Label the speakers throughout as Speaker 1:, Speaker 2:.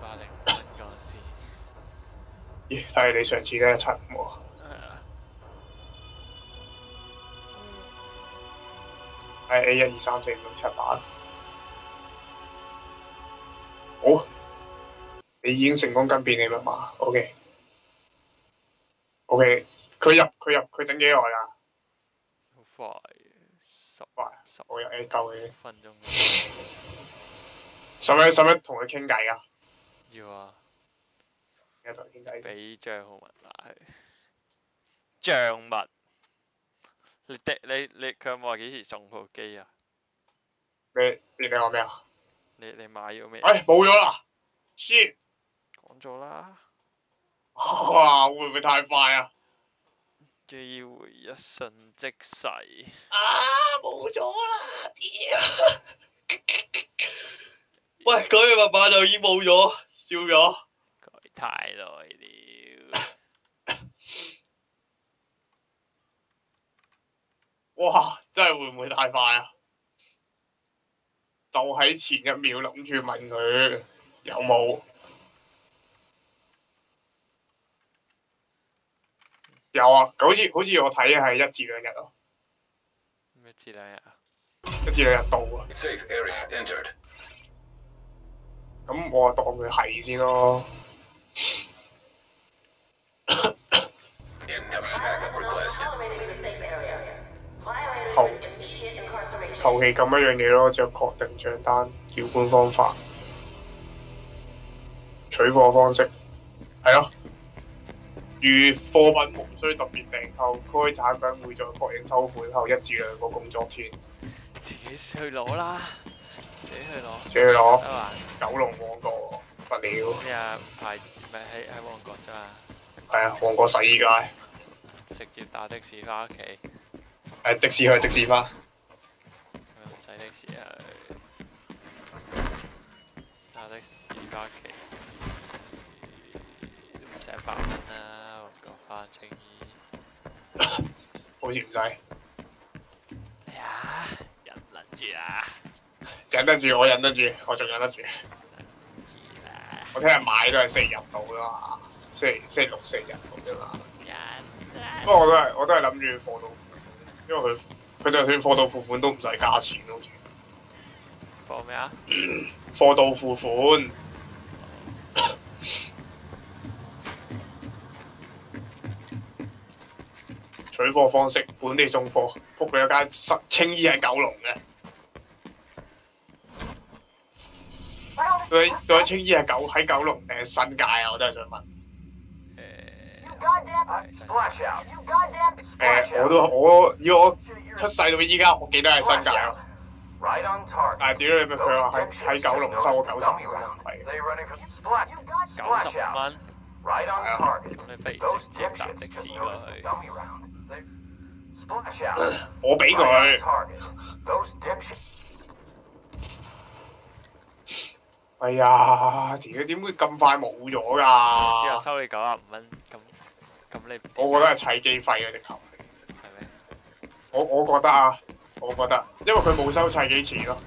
Speaker 1: 八零九二咦？睇嚟你上次咧七五啊？系 A 一二三四五六七八好，你已经成功跟变你密码。O K，O K，佢入佢入佢整几耐啊？好快，十快，我入 A 九嘅。分钟。使唔使使唔使同佢倾偈
Speaker 2: 啊？要啊，有台倾偈。俾张浩文买。张物，你你你佢有冇话几时送部机啊？你你问我咩啊？你你买咗咩？
Speaker 3: 哎，冇咗啦
Speaker 1: s
Speaker 2: 讲咗啦。哇，
Speaker 1: 会唔会太快啊？
Speaker 2: 机会一瞬即逝。啊！
Speaker 3: 冇咗啦！屌。
Speaker 1: 喂，嗰个密码就已冇咗，笑咗。太耐了。哇，真系会唔会太快啊？就喺前一秒谂住问佢有冇？有啊，好似好似我睇系一至两日咯。一至两日啊！一至两日到啊！Safe area entered. 咁我当佢系先咯。后后期咁一样嘢咯，就确定账单、交款方法、取货方式，系咯。如货品无需特别订购，该产品会在确认收款后一至两个工作天。
Speaker 2: 自己去攞啦。
Speaker 1: 死佢咯！死佢咯！得嘛？九龍旺角
Speaker 2: 不了。今日排咪喺喺旺角啫嘛。係啊，旺角洗衣街。直接打的士翻屋企。
Speaker 1: 誒，的士去的士翻。
Speaker 2: 唔使的士啊！打的士翻屋企，都唔使百蚊啦，
Speaker 1: 旺角翻青衣。好似唔使。哎呀，忍撚住啊！
Speaker 3: 忍得住，我忍得
Speaker 1: 住，我仲忍得住。我听日买都系四日到啦，嘛，四四六四日到啫嘛。不过我都系，我都系谂住货到付款，因为佢佢就算货到付款都唔使加钱咯。货咩啊？货 到付款。取货方式本地送货，铺佢有间新青衣喺九龙嘅。你对阿青衣系九喺九龙定系新界啊？我真系想问。诶，我都我以我出世到依家，我记得系新界啊。但系你咧？佢话喺喺九龙收我九十蚊，
Speaker 3: 九十
Speaker 2: 蚊，我飞直
Speaker 3: 升搭的士过去。我俾佢。
Speaker 1: 哎呀，点解点会咁快冇咗噶？之后收你九啊五蚊，咁咁你我觉得系砌机费啊，直头系咩？我我觉得啊，我觉得，因为佢冇收砌机钱咯。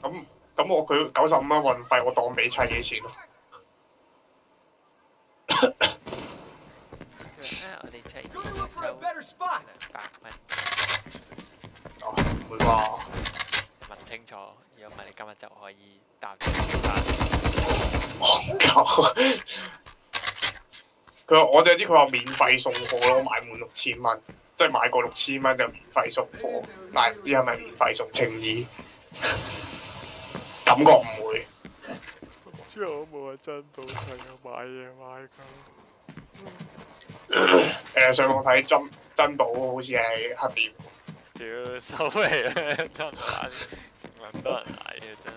Speaker 1: 咁咁我佢九十五蚊运费，我当俾砌机钱咯。我哋砌机收
Speaker 2: 百蚊。哦，每个问清楚。咁
Speaker 1: 咪你今日就可以搭？网购？佢话我就知佢话免费送货咯，买满六千蚊，即系买过六千蚊就免费送货，但系唔知系咪免费送情谊？感觉唔会。唔知我冇话珍宝睇
Speaker 3: 过买嘢买噶。诶，上网睇珍珍宝好似
Speaker 1: 系黑店。
Speaker 2: 屌收咩？真难。
Speaker 1: 咁多人買
Speaker 2: 嘅真，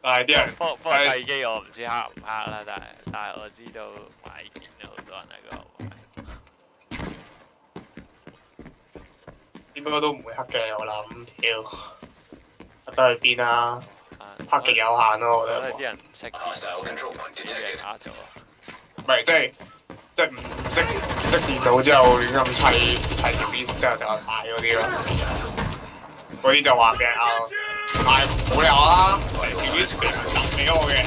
Speaker 2: 但系啲人不幫砌機，我唔知黑唔黑啦。但系但系我知道
Speaker 1: 買件有好多人喺嗰度
Speaker 3: 買，點解都唔會
Speaker 1: 黑嘅？我諗，跳得去邊啊？黑極有限咯，我覺得。啲人唔識電腦，control 唔識咗，唔係即係即係唔唔識唔识電腦之後，亂咁砌砌啲 B 之後就去買嗰啲咯。嗰啲就話俾人。太无聊啦！系呢啲射人打没有嘅，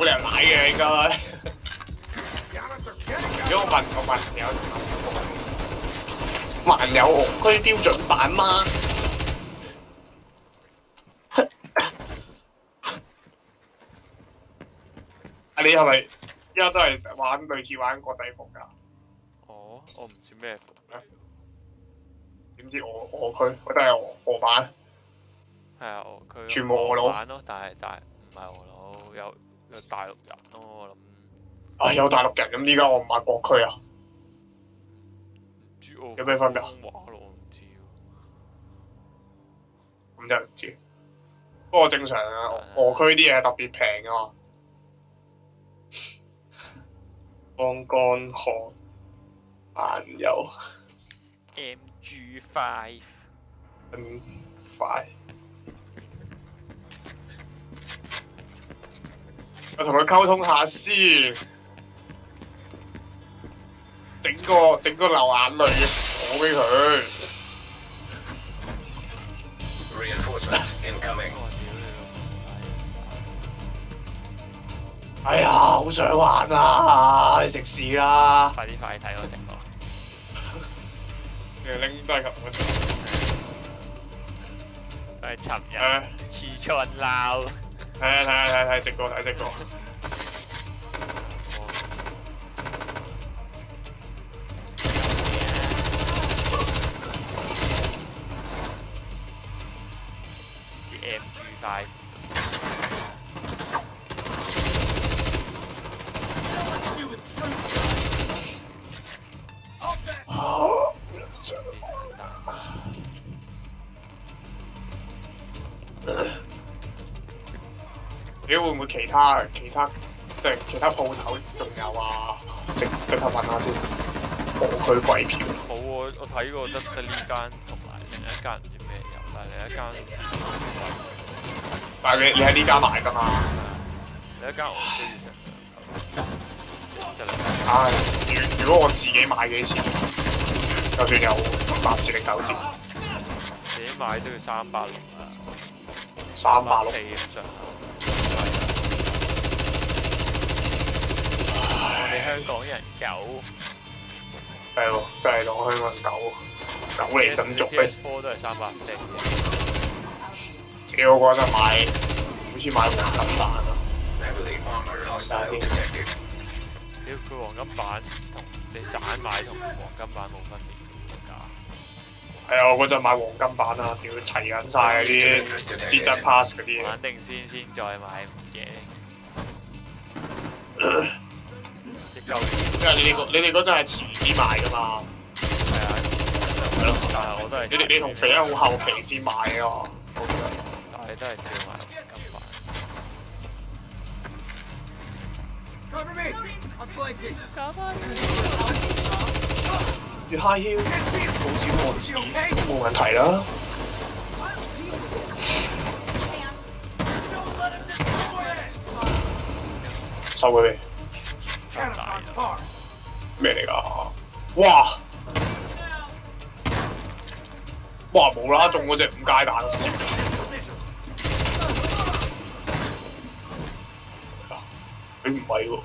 Speaker 1: 无聊来嘅应该。俾我问个问友，万有红区标准版吗？啊，你系咪依家都系玩类似玩国际服噶？哦，我唔知咩服咧。点知我我区我真系我
Speaker 2: 我版，系啊，我佢全部我佬版咯，但系但系唔系我佬，有
Speaker 1: 有大陆人咯。我谂。啊，有大陆人咁，依家我唔系国区啊，有咩分别？噶？咁又唔知，不过正常啊，我区啲嘢特别平啊。嘛。干干渴，万有。
Speaker 2: 住快，真
Speaker 1: 快！我同佢沟通下先，整个整个流眼泪嘅我俾佢。
Speaker 3: 哎呀，好想玩啊！食
Speaker 1: 屎啦！快啲快啲睇我。你拎都係沉嘅，
Speaker 2: 都係沉入。黐線佬，睇下睇睇睇直
Speaker 1: 播睇直播。他即系其他铺头仲有啊，即即刻问下先，冇去鬼片。冇啊，我睇过得得呢间同埋另一间唔知咩有，但系另一间。但係你你喺呢间买噶嘛？你一间我都要食。唉，如如果我自己买几钱？就算有八折定九折，自己买都要三百六啊，三百四咁上下。
Speaker 2: 香港人狗，
Speaker 1: 系咯，就系落香港狗，狗嚟种族。S f 都系三百四。屌，我觉得买，好似买黄
Speaker 3: 金版啊！屌佢黄
Speaker 1: 金版，同你散买同黄金版冇分别嘅系啊，我嗰阵买黄金版啊，屌齐紧晒嗰啲试阵 pass 嗰啲。肯
Speaker 2: 定先，先再买
Speaker 1: 嘅。因为你哋個你哋嗰陣係遲啲買噶嘛，係啊，係咯，但係我都係你哋你同肥咧好後期先買咯，都係都係遲買，冇问题啦。收尾。咩嚟个，哇哇，无啦中嗰只五阶弹啊！唔系喎，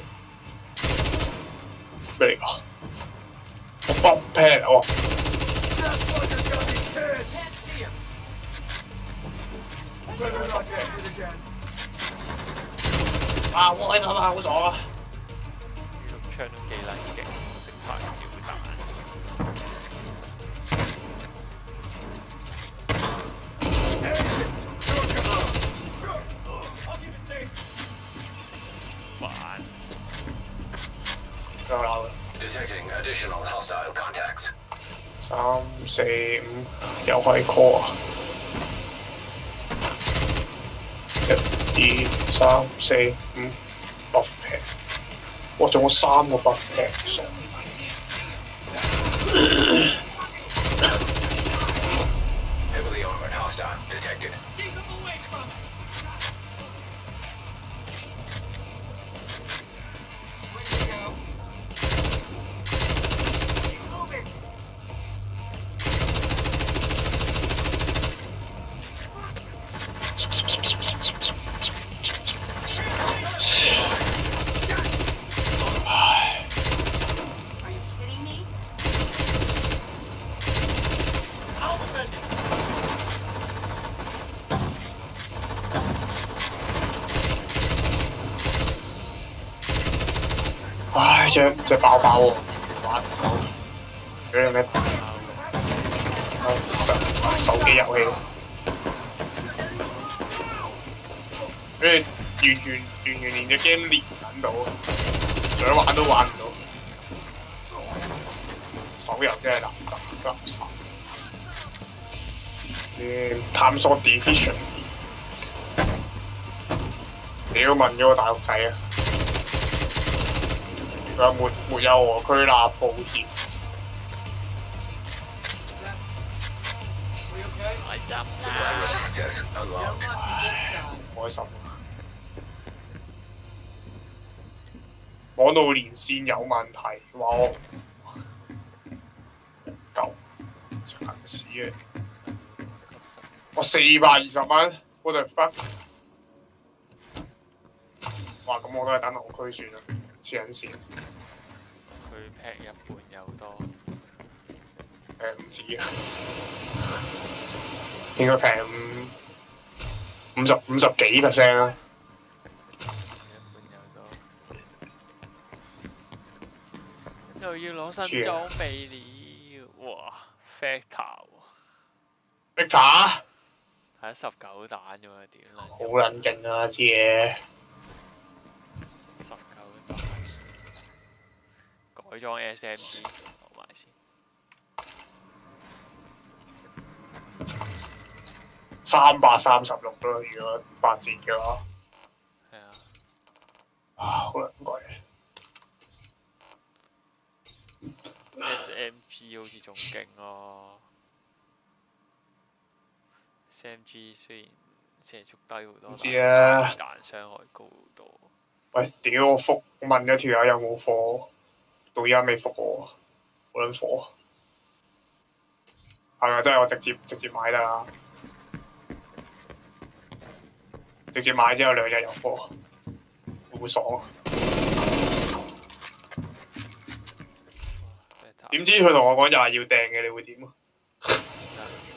Speaker 1: 咩嚟噶？崩盘哦！啊，我依家啊，我傻。
Speaker 2: 槍都幾撚勁，食飯少啲飯。三、
Speaker 1: 四、五，又係 call 啊！一、二、三、四、五。我仲有三個百 percent。即係爆爆喎，玩嗰有咩手手機遊戲，跟住完全完全你只 game 連揀到，想玩都玩唔到。手游真係垃圾，垃圾。嗯，探索 division。要問咗我大陸仔啊，有冇？有何區納保險？唔開心啊！路連線有問題，話我舊上銀嘅，我四百二十蚊，我哋翻。哇！咁我都係等我區算啦，黐銀市。佢劈一半又多。誒唔止啊，應該平五五十五十幾 percent 啦。
Speaker 2: 又要攞新裝備了，哇！Factor 喎，Factor 係十九蛋啫嘛，點撚？好撚勁啊！啲嘢，十九蛋。改装 S.M.G. 放埋先，
Speaker 1: 三百三十六咯，如果八折嘅话，系啊，啊好难过嘅
Speaker 2: S.M.G. 好似仲劲咯，S.M.G. 虽然射速低好多，知啊，但伤害高好多。
Speaker 1: 喂，屌我复问咗条友有冇货？到而家未復喎，好卵火，係咪真係我直接直接買啦？直接買之後兩日有貨，會唔會爽？點知佢同我講又係要訂嘅，你會點啊？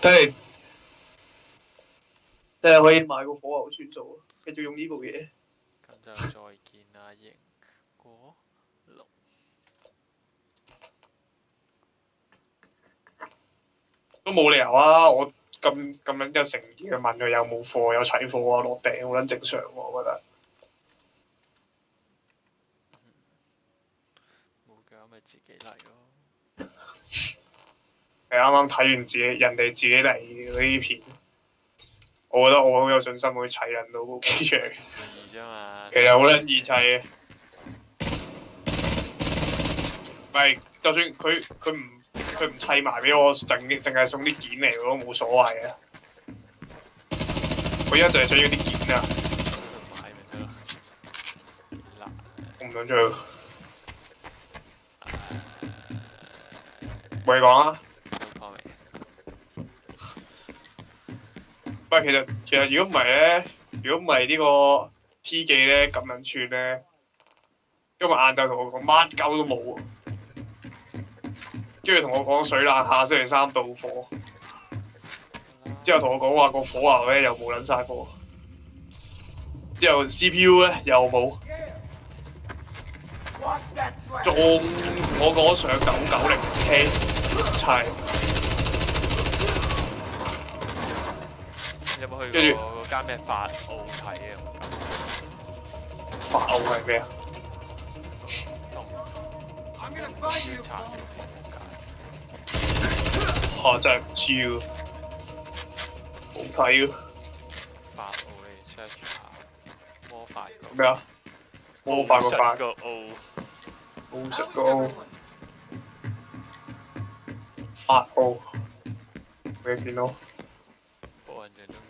Speaker 1: 即係即係可以買個火牛算数，继繼續用呢部嘢。
Speaker 2: 咁就再見啦，蘋果。
Speaker 3: 都冇理由
Speaker 1: 啊！我咁咁樣有誠意去問佢有冇貨有齊貨啊，落订好撚正常喎，我覺得。
Speaker 2: 冇嘅咪自己嚟咯！
Speaker 1: 你啱啱睇完自己人哋自己嚟呢啲片，我覺得我好有信心去砌齊人到幾場。其實好撚易砌嘅。唔係，就算佢佢唔。佢唔砌埋俾我，净净系送啲件嚟我都冇所谓啊！我而家就系想要啲件啊！我唔想做，唔會講啊！唔係其实其实如果唔系咧，如果唔系呢个 T 记咧咁样串咧，今日晏昼同我讲乜鸠都冇跟住同我讲水冷下星期三到货，之后同我讲话个火牛咧又冇捻晒火，之后 C P U 咧又冇，仲我讲上九九零 K 齐。
Speaker 2: 有冇去过嗰间咩法奥睇啊？
Speaker 1: 法奥系咩啊？好，真系唔知喎，冇睇喎。
Speaker 2: 八號你 search 下魔法。咩啊？
Speaker 1: 魔法魔法。十九。八號。未見到。冇人見到。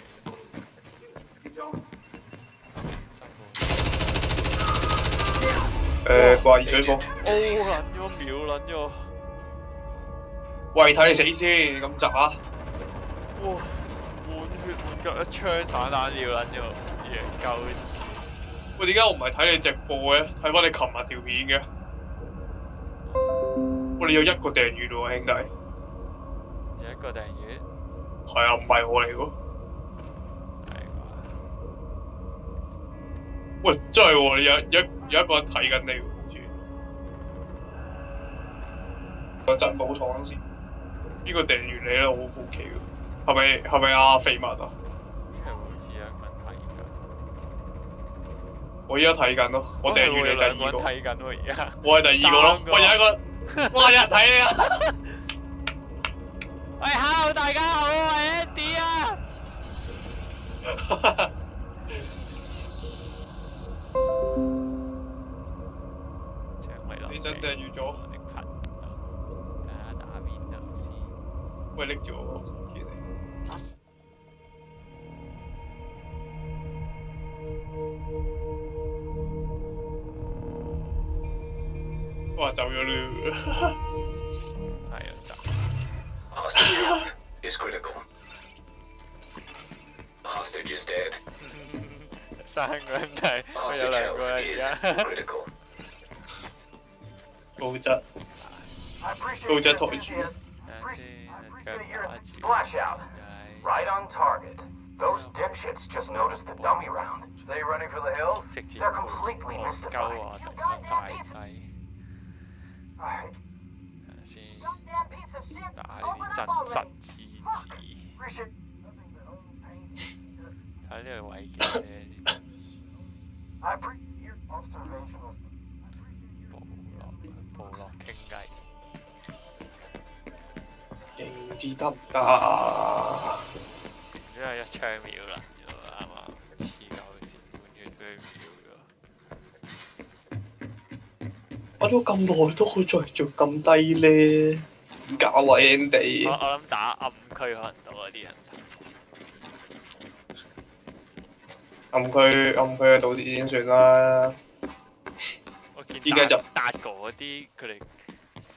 Speaker 1: 挂热水风。哦，卵哟，秒捻咗。喂，睇你死先，咁杂！
Speaker 2: 哇，满
Speaker 1: 血满脚一枪，散弹秒捻咗，赢够。喂，点解我唔系睇你直播嘅，睇翻你琴日条片嘅？喂，你有一个订阅到兄弟。一个订阅。系啊，唔系我嚟噶。喂，真系，你有一有一个人睇紧你。震冇堂先，呢个订完你咧，我好奇嘅，系咪系咪阿肥物啊？
Speaker 2: 係好似有问
Speaker 1: 题，我依家睇紧咯，我订完你第二
Speaker 2: 家。我系第二个咯，我有一个，
Speaker 3: 我有人睇你
Speaker 2: 啊！喂，o 大家好，系阿 D 啊，张伟啊。你真订完咗。What
Speaker 1: are we going I am done. Hostage health is critical. Hostage is dead.
Speaker 2: Hostage health is critical. Go with
Speaker 1: that.
Speaker 3: Go with that torch
Speaker 2: got out, Right on target.
Speaker 4: Those dipshits just noticed the dummy round. They running for the hills? They're completely
Speaker 2: mystified. You goddamn piece of...
Speaker 3: piece of shit. Open up already. Fuck. We should... I appreciate your observational...
Speaker 1: 唔知係
Speaker 2: 一槍秒人咗啊嘛，黐線完全
Speaker 1: 都秒咗。打咗咁耐都好再做咁低咧，搞，話 ND。我我
Speaker 2: 諗打暗區可能到嗰啲人。
Speaker 1: 暗區暗區嘅道士先算啦。我
Speaker 2: 見到達嗰啲佢哋。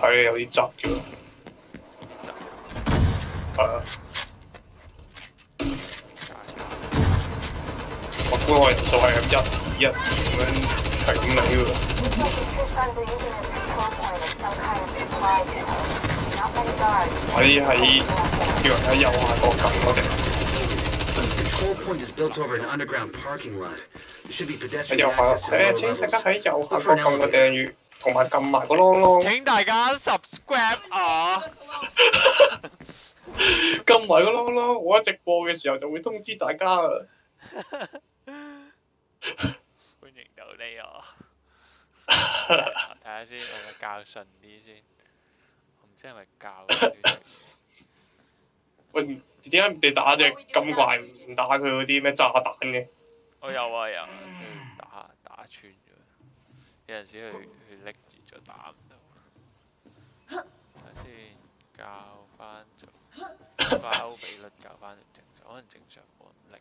Speaker 1: 佢有啲雜嘅，係啦。我幫你再入一、一、兩、停你喎。佢係喺右下角。喺右下，請大家喺右下角嘅釣魚。同埋撳埋個窿窿。請大家
Speaker 2: subscribe
Speaker 3: 我。
Speaker 1: 撳埋個窿窿，我直播嘅時候就會通知大家。
Speaker 3: 歡
Speaker 2: 迎到你啊！睇下先，我教順啲先。
Speaker 1: 唔知係咪教？喂，點解你打只咁怪唔打佢嗰啲咩炸彈嘅？
Speaker 2: 我有啊有，打打穿。有陣時佢佢拎住就打唔
Speaker 3: 到。
Speaker 2: 睇先，教翻做花歐比率教翻正常，可能正常我唔擰。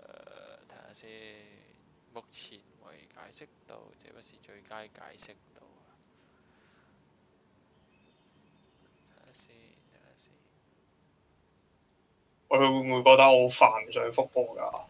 Speaker 2: 誒，睇下先，目前為解釋到，這不是最佳解釋度啊！
Speaker 1: 睇先，睇先。我佢會唔會覺得我煩想復播㗎？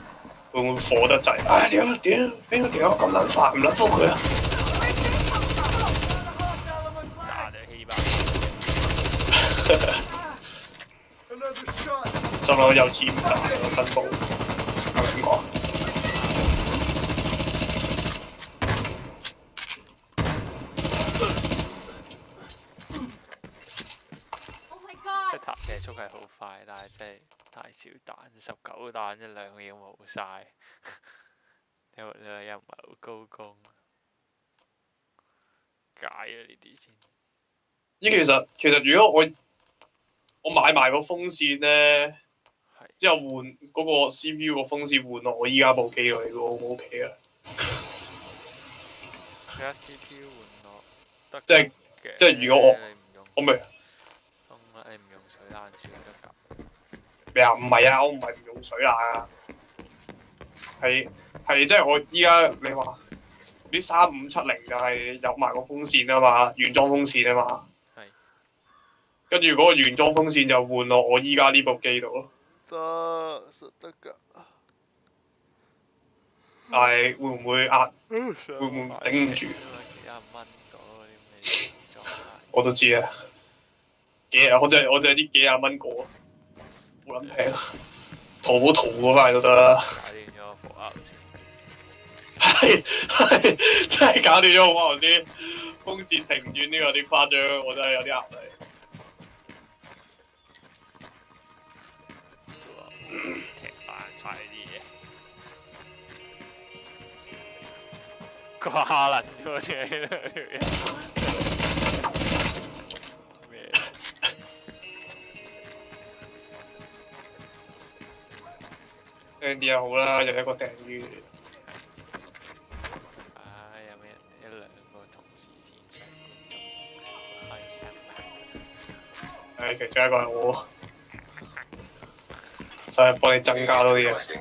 Speaker 1: 唔會火得滯。屌，屌，邊個屌咁難發唔撲佢啊！心諗又黐唔得，又分佈，明
Speaker 2: 唔明射速係好快，但係即係。小蛋，十九蛋一兩嘢冇曬，又又又唔係好高工，
Speaker 1: 解啊呢啲先。
Speaker 2: 咦，其實其實如果我
Speaker 1: 我買埋個風扇咧，之後換嗰個 C P U 個風扇換落我依家部機度，你估 O 唔 O K 啊？
Speaker 2: 佢阿 C P U 換落，即係即係如果我我未，
Speaker 1: 我唔用水冷咩啊？唔系啊！我唔系唔用水啊，系系即系我依家你话啲三五七零就系入埋个风扇啊嘛，原装风扇啊嘛，系。跟住嗰个原装风扇就换落我依家呢部机度咯，
Speaker 2: 得实得噶。
Speaker 1: 但系会唔会压？会唔会顶唔住？几啊蚊我都知啊，几啊？我即系我即系啲几廿蚊个。攬平，淘好逃嗰塊都得。搞掂咗伏阿
Speaker 3: 先，係真係搞掂
Speaker 1: 咗伏阿先。風扇停转呢個有啲誇張，我真係有啲壓力。
Speaker 2: 踢爛曬啲嘢，挂爛咗嘢啦。
Speaker 1: 靚啲又好啦，又一個訂閱。唉，有咩一
Speaker 2: 兩個同事先上觀眾，開心啊！
Speaker 1: 唉，其中一個係我，就係幫你增加多啲嘢。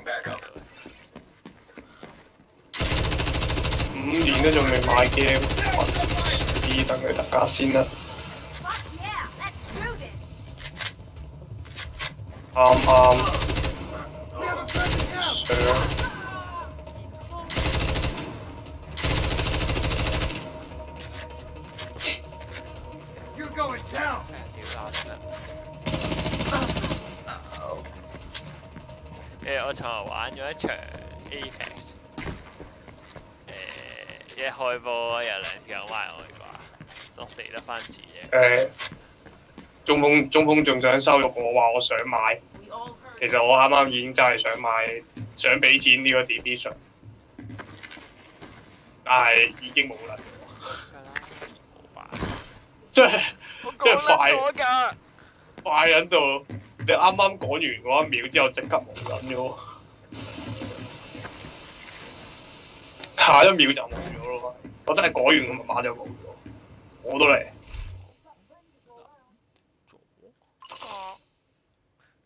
Speaker 1: 五年都仲未買 game，依等佢特價先啦。
Speaker 3: 啱啱。
Speaker 1: 诶，中锋中锋仲想收肉，我话我想买，其实我啱啱已经真系想买，想俾钱呢个 division，但系已经冇啦。即系即系快，快喺度！你啱啱讲完嗰一秒之后，即刻冇紧咗。下一秒就冇咗咯。我真系改完个密码就冇咗，我都嚟。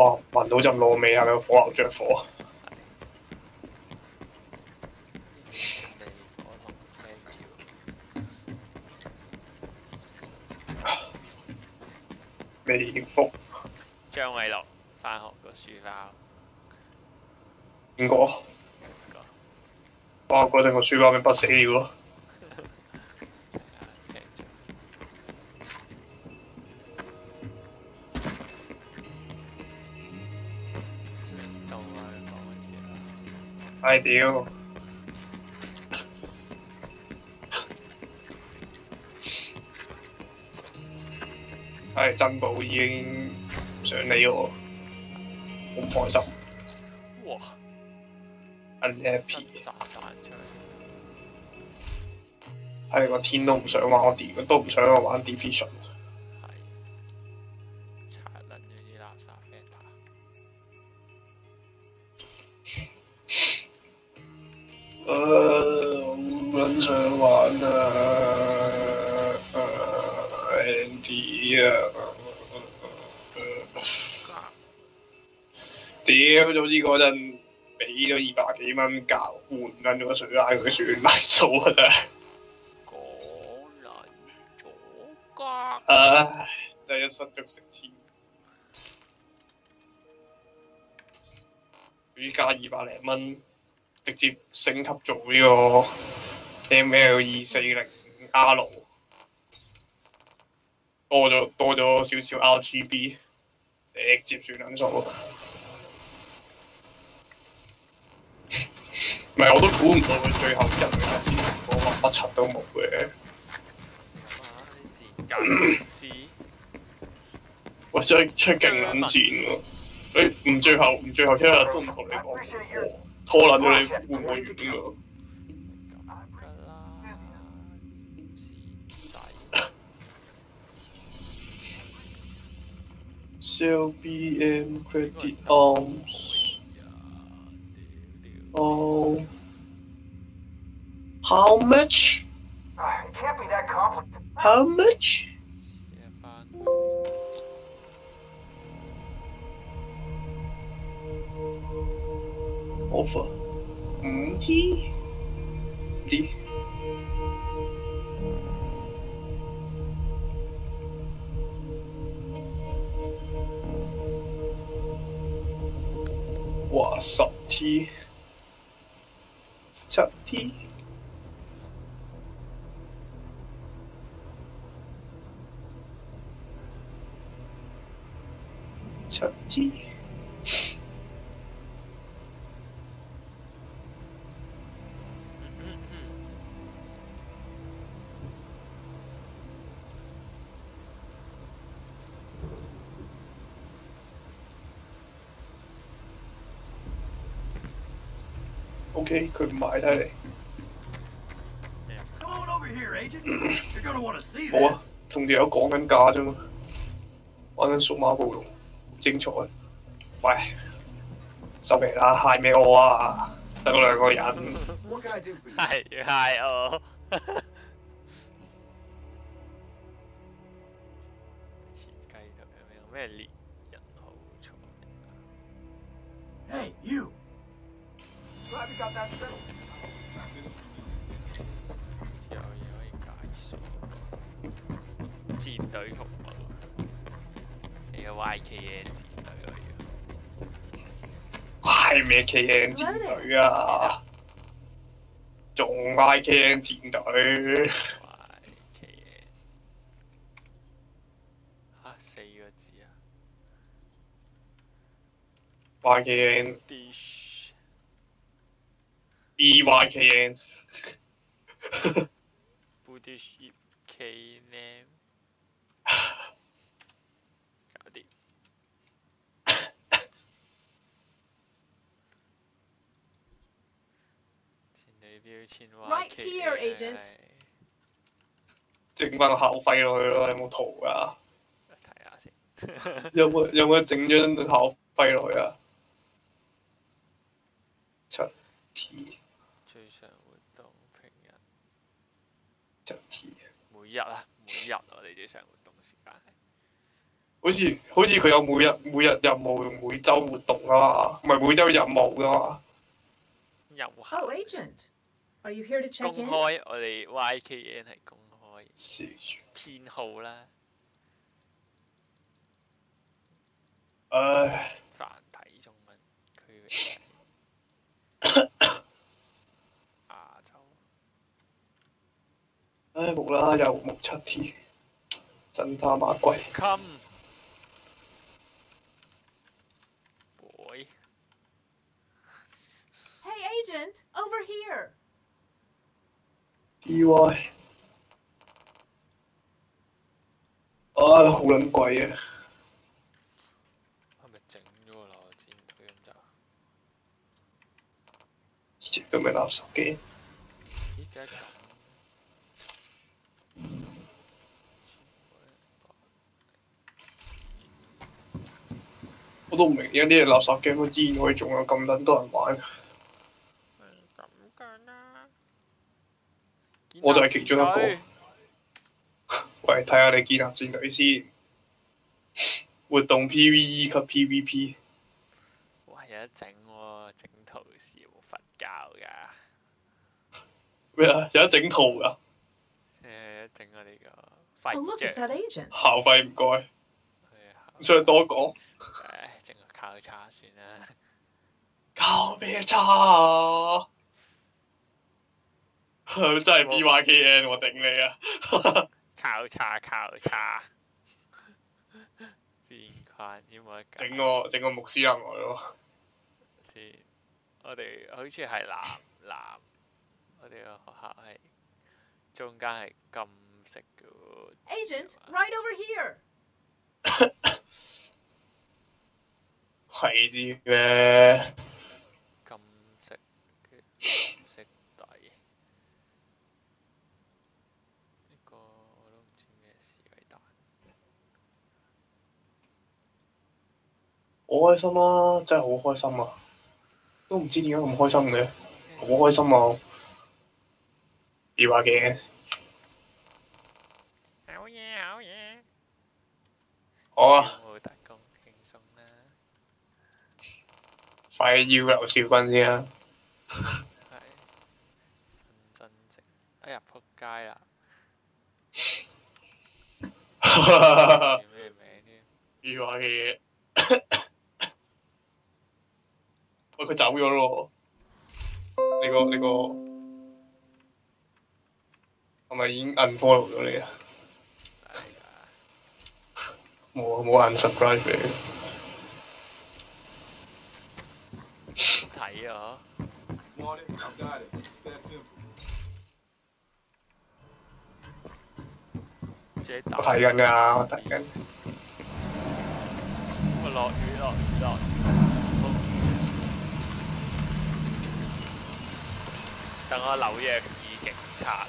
Speaker 1: 哇！聞到陣糯味啊！你個火牛着火。未應福，
Speaker 2: 張偉樂翻學個書包。
Speaker 1: 邊個？我改得我書包俾不死了。咯。屌！唉、哎，珍宝已經唔想理我，好唔開心。哇！NFP，係我天都唔想玩，我點都唔想我玩 Division。点样交换啊？如果想嗌佢算乜数啊？真系一失足食千。依家二百零蚊，直接升级做呢个 ML 二四零 R，多咗多咗少少 RGB，直接算咁数。唔係，我都估唔到佢最後一兩日先同我乜不齊都冇嘅。我真係出勁撚賤喎！你唔最後唔最後一日都唔同你講，拖撚咗你半個月㗎。咁啦，e l l B M Credit Arms。Oh. How much? it can't be that complicated. How much? Yeah, fine. Offer. 五千？啲？哇！十 T。छत्ती
Speaker 3: अच्छा, अच्छा, छत्ती
Speaker 1: O.K. 佢唔買睇嚟。好啊，同條友講緊價啫嘛。玩緊數碼暴龍，精彩。喂，收皮啦，嗨咩我啊，
Speaker 2: 得我兩個人。係嗨哦。
Speaker 1: K N 戰隊啊，仲 I K N 戰隊，
Speaker 2: 嚇四個字啊，Y K N，B Y K N，b u d d h i s t K N。要錢話，Right here, agent。
Speaker 1: 整翻個校徽落去咯，有冇圖噶？睇下
Speaker 3: 先。
Speaker 2: 有冇有冇整張校徽落去啊？
Speaker 3: 出 T。
Speaker 2: 最常活動平日。出 T。每日啊，每日我哋最常活動時間係。
Speaker 1: 好似好似佢有每日每日任務同每週活動啊嘛，唔係每週任務噶嘛。
Speaker 2: 有。Hello,
Speaker 4: agent。公開，
Speaker 2: 我哋 YKN 係公開。偏號啦。唉。繁體中文區域。
Speaker 1: 亞 洲。唉，木啦又木七天，真他媽貴。Come. b
Speaker 4: Hey, agent, over here.
Speaker 3: D Y，
Speaker 1: 啊，好撚貴啊！咪整咗咁我都唔明，而家啲人撈十幾，我知可以仲有咁撚多人玩。我就系其中一个。喂，睇下你建立战队先。活动 PVE 及 PVP，
Speaker 2: 哇有得整喎，整圖時冇瞓覺噶。
Speaker 1: 咩啊？有得整圖噶？
Speaker 2: 誒，整我呢个費證校
Speaker 1: 费唔該，唔需要多讲。
Speaker 2: 诶，整个考叉算啦。
Speaker 1: 考咩差？真系 B Y K
Speaker 2: N，我顶你啊！
Speaker 1: 考
Speaker 2: 差考差，边块点会整个整个牧师入来咯。先，我哋好似系蓝蓝，我哋个学校系中间系金色嘅。
Speaker 4: Agent right over here。
Speaker 1: 系 知咩？
Speaker 2: 金色。
Speaker 1: 我開心啦，真係好開心啊！都唔知點解咁開心嘅，好開心啊！你話嘅。好嘢，好嘢。好啊。
Speaker 2: 冇特工輕鬆啦。
Speaker 1: 快要劉少君先啊！係。
Speaker 2: 新增值，哎呀，仆街啦！咩名
Speaker 1: 添？你話嘅嘢。喂，佢走咗咯，呢个呢个系咪已经 u n f o l l o w 咗你啊？冇啊，冇 unsubscribe 你。
Speaker 2: 睇啊！我睇紧噶，我睇紧。我落雨雨落。等我紐約市警察，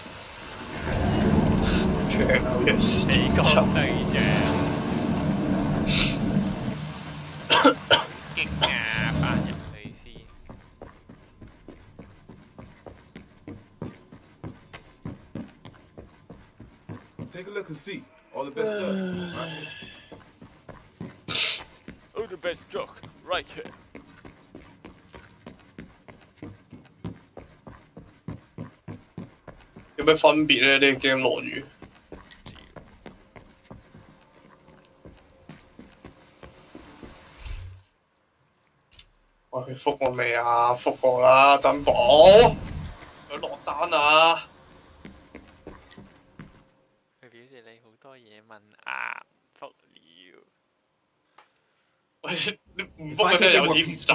Speaker 2: 長好樣，你講都幾正。勁啊！扮樣肥線。
Speaker 3: Take a look and see, all the best stuff.
Speaker 4: All the best joke, right here.
Speaker 1: 有咩分別咧？你驚落雨？我佢復我未啊？复过啦，珍宝佢落單啊！
Speaker 2: 佢表示你好多嘢問啊，唔了。
Speaker 3: 喂，你唔復嘅咩？有錢使啊！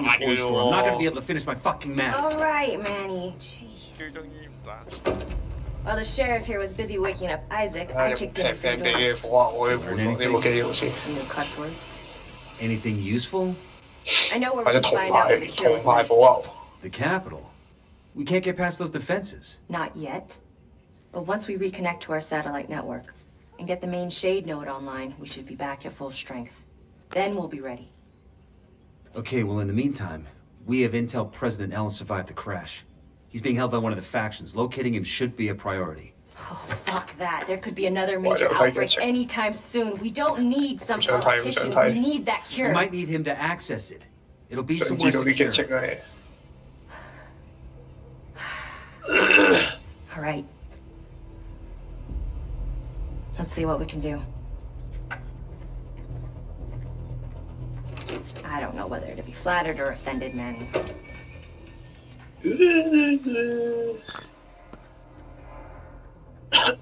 Speaker 1: While the sheriff here was busy waking up Isaac, I kicked in a few doors. Some
Speaker 3: new cuss words. Anything useful? I know where we can find out where the cure The capital? We can't get past those defenses. Not yet.
Speaker 1: But once we reconnect to our satellite network and get the main Shade node online, we should be back at full
Speaker 3: strength. Then we'll be ready. Okay, well in the meantime, we have intel President Ellen survived the crash. He's being held by one of the factions. Locating him should be a priority. Oh, fuck that. There could be another major outbreak anytime soon. We don't need some politician. We need that cure. We might need him to access it. It'll be somewhere secure.
Speaker 1: All right. Let's see what we can do.
Speaker 3: I don't know whether to be flattered or offended, Manny. Ha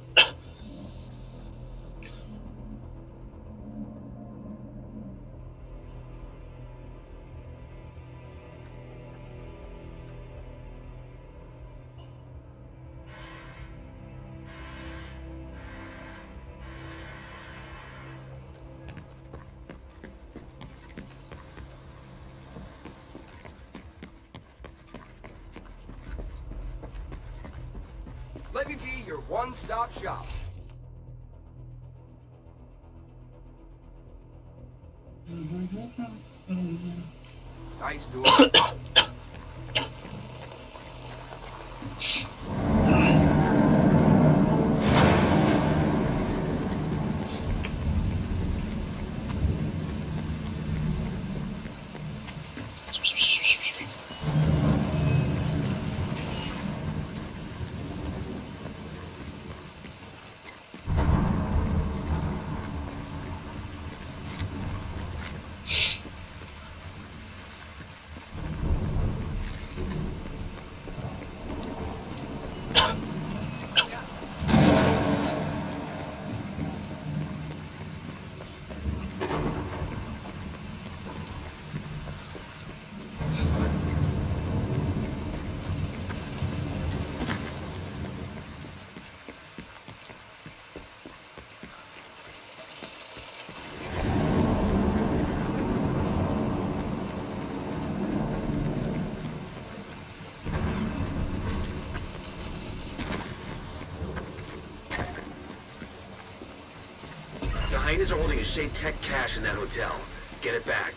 Speaker 3: Natives are holding a Shape Tech cache in that hotel. Get it back.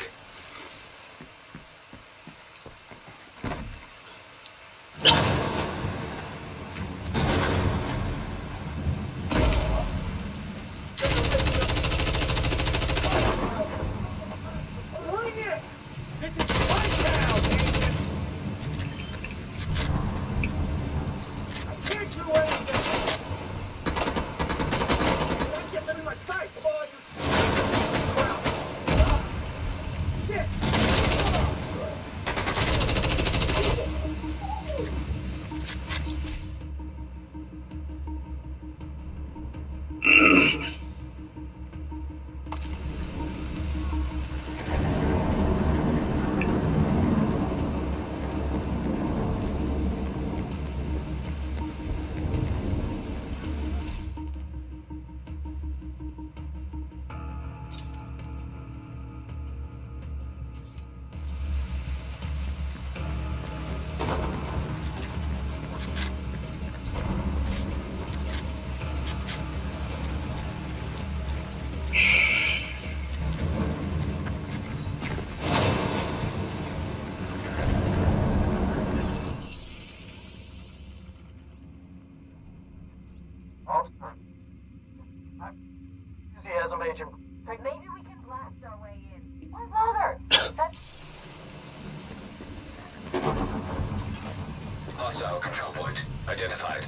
Speaker 3: way in. Why bother? That's... Hostile control point identified.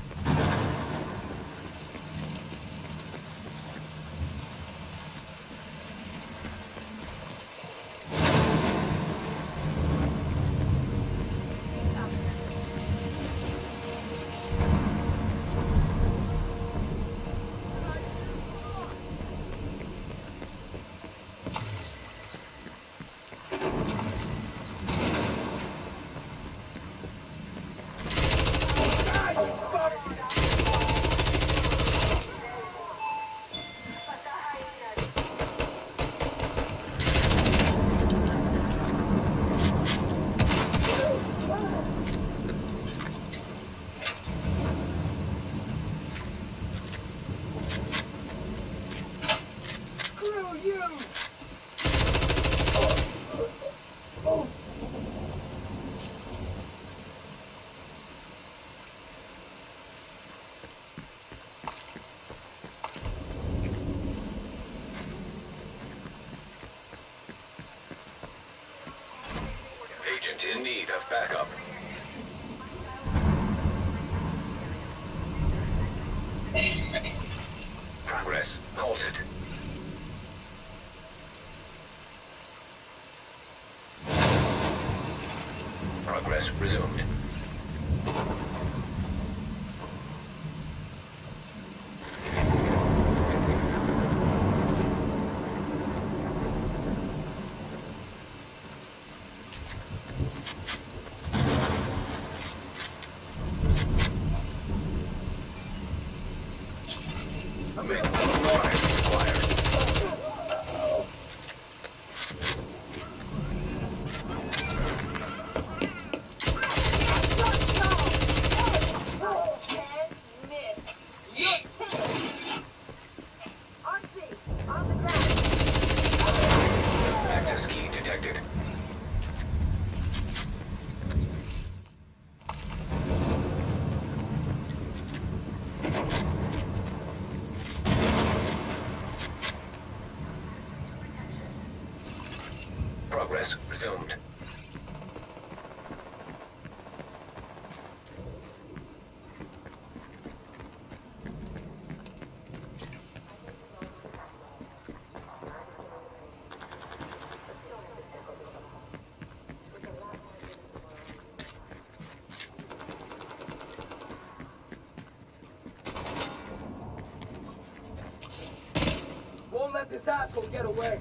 Speaker 3: shots will get away.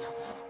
Speaker 1: you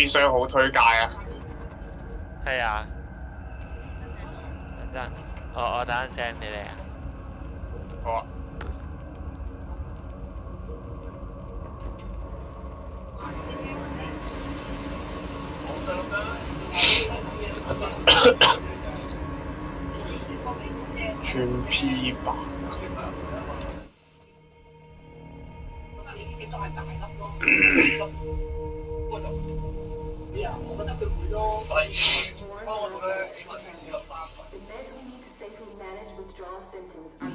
Speaker 1: 非常好推介啊！sentence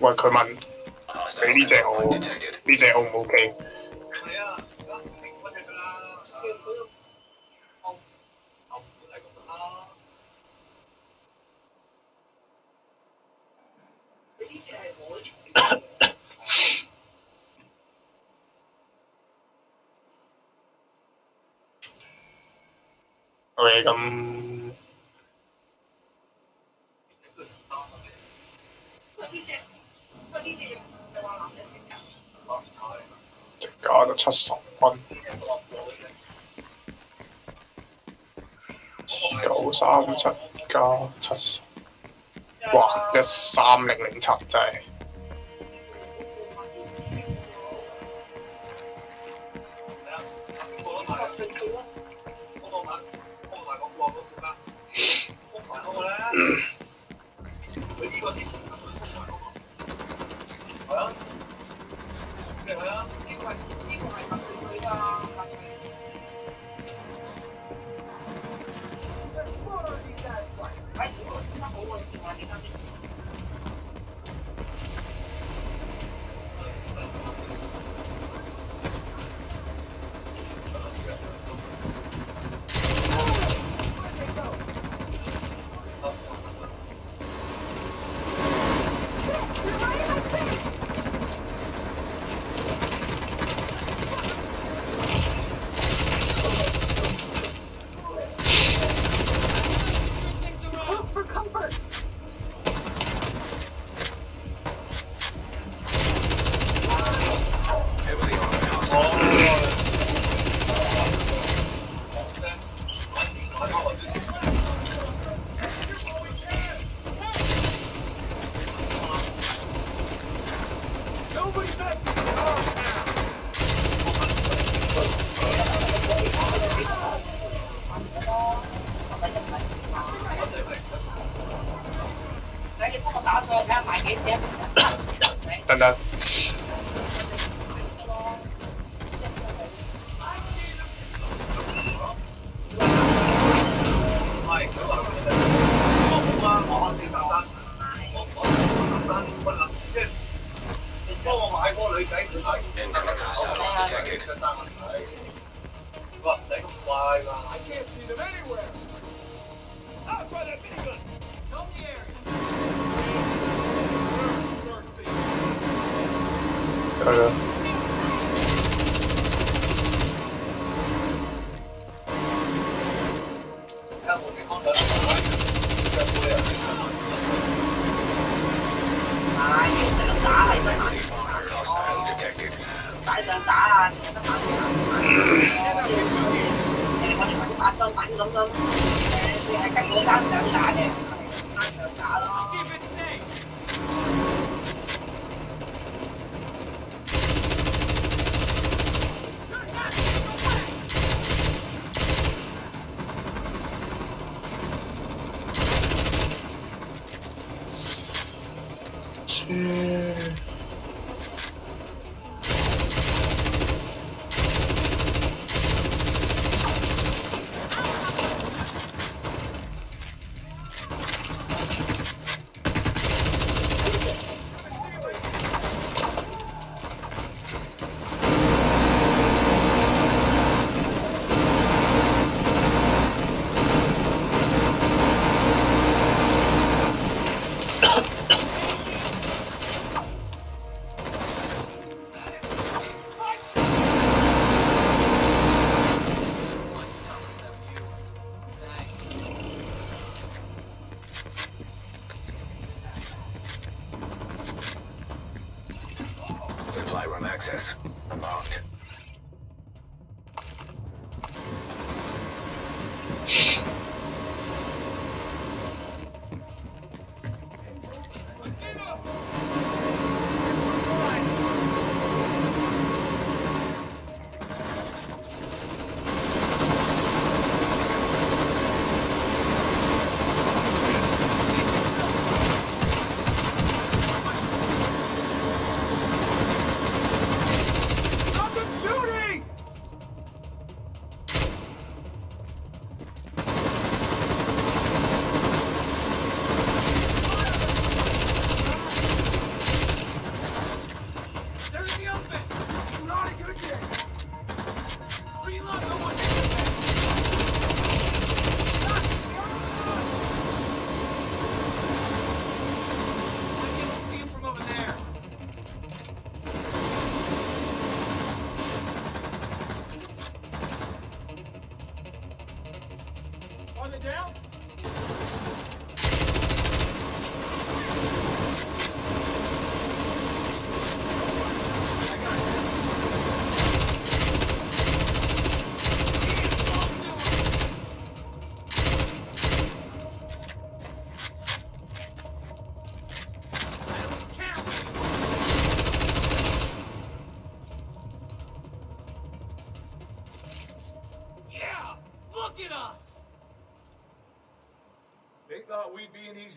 Speaker 1: 我佢問，你呢隻好？呢隻好唔好 K？加咗七十蚊，九三七加七十，哇！一三零零七真系～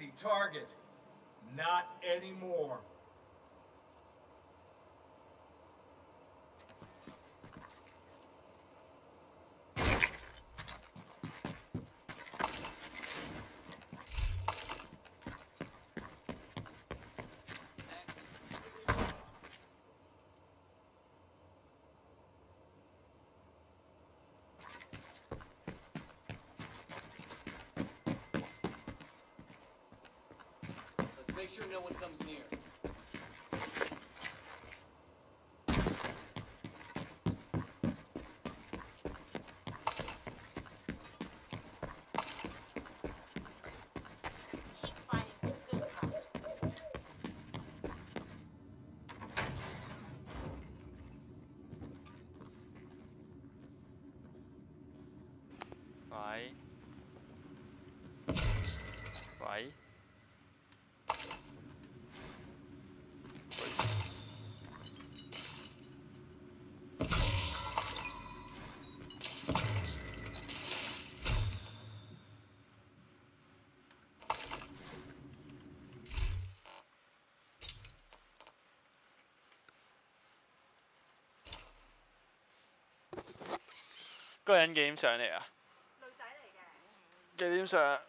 Speaker 3: easy target. Not anymore. Make sure no one comes near.
Speaker 2: 呢個人幾點上嚟啊？女仔嚟嘅。幾點上？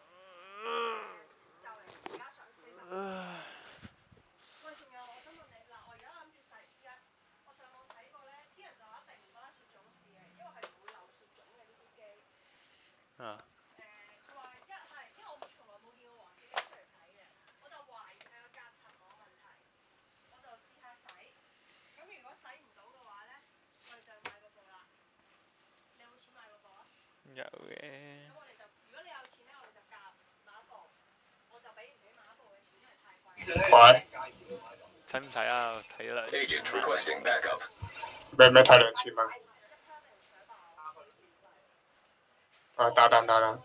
Speaker 2: 睇啊，睇啦，咩
Speaker 3: 咩睇兩
Speaker 1: 千蚊？啊，打蛋打彈。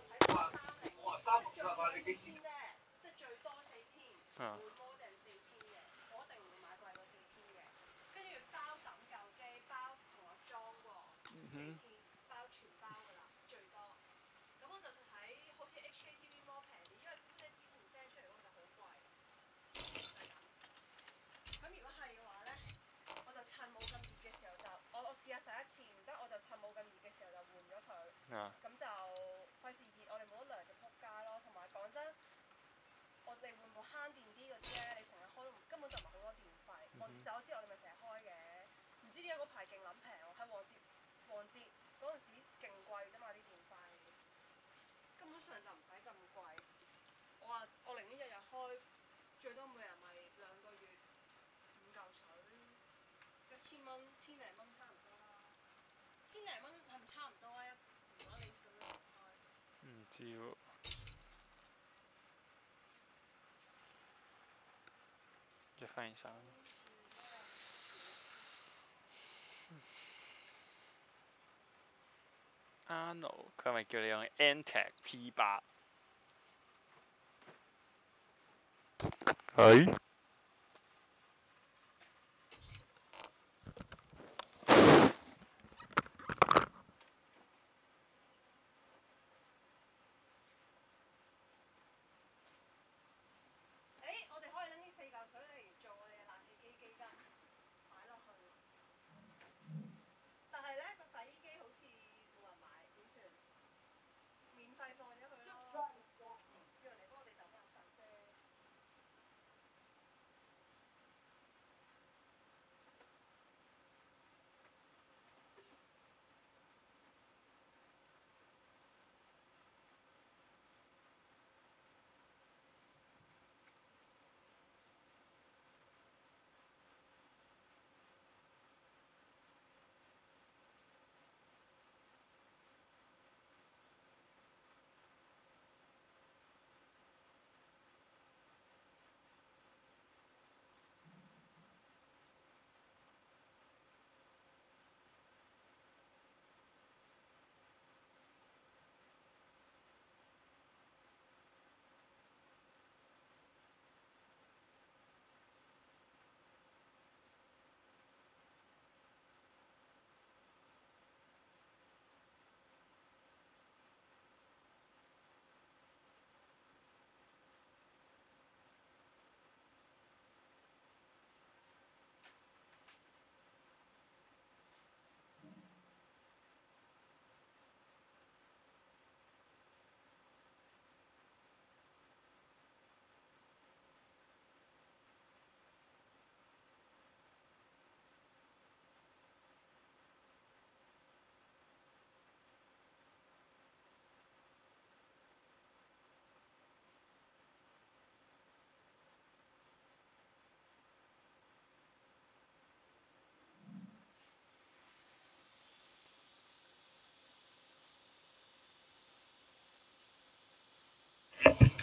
Speaker 2: Jeffrey，阿 No，佢係咪叫你用 Antec P 八？
Speaker 1: 係。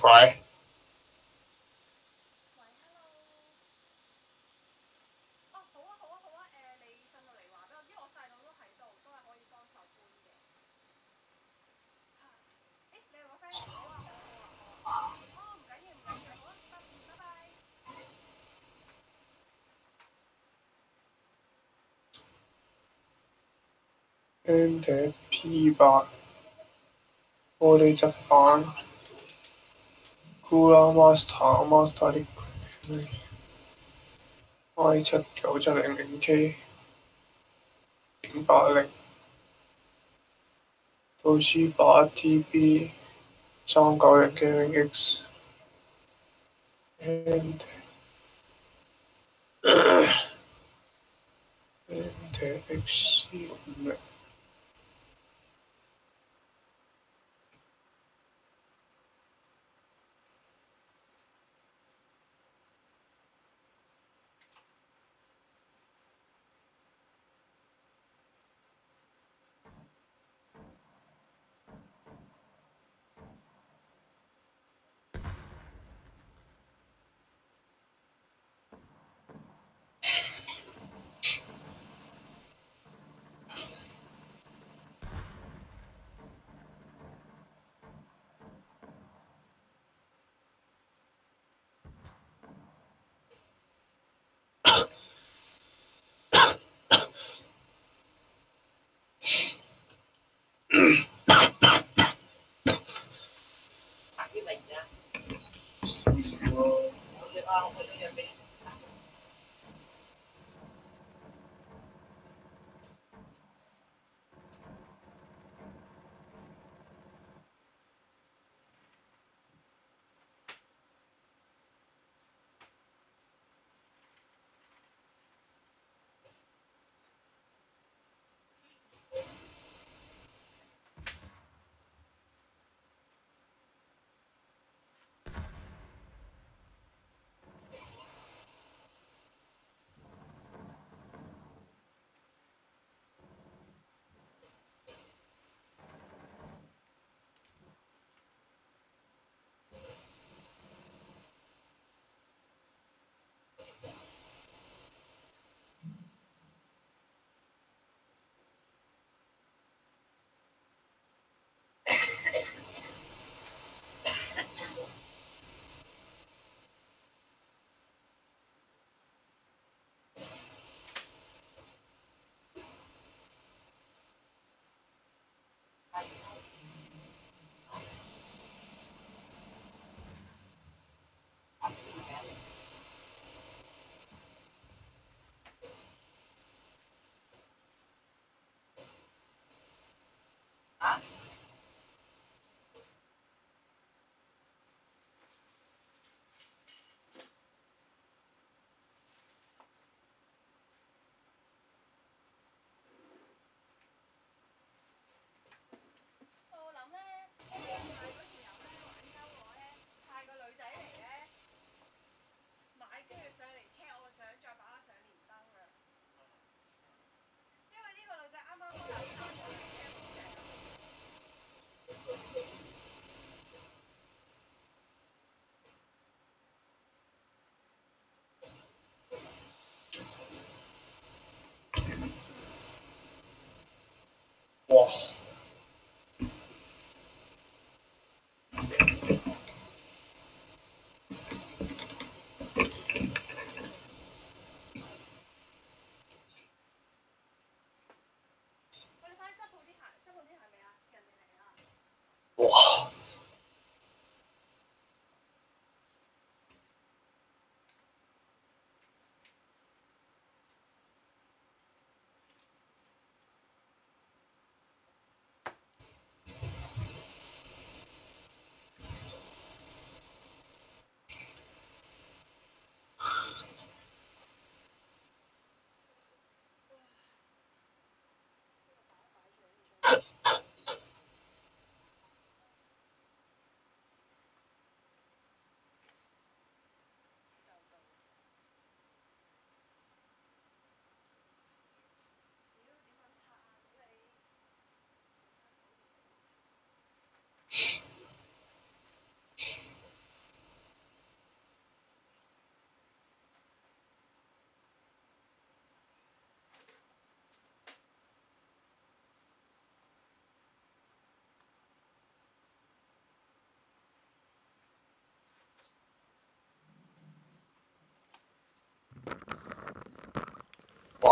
Speaker 4: 喂。哦，好啊，好啊，好啊。你順嚟話我知，我細都喺度，都係可以嘅。你 friend 好啊？唔緊要，唔緊要。拜
Speaker 3: 拜。N T P 八玻
Speaker 1: 璃 school almost almost study only chat go to the NK in Bali Toshiba TP Song go to Kevin X
Speaker 3: and and TFX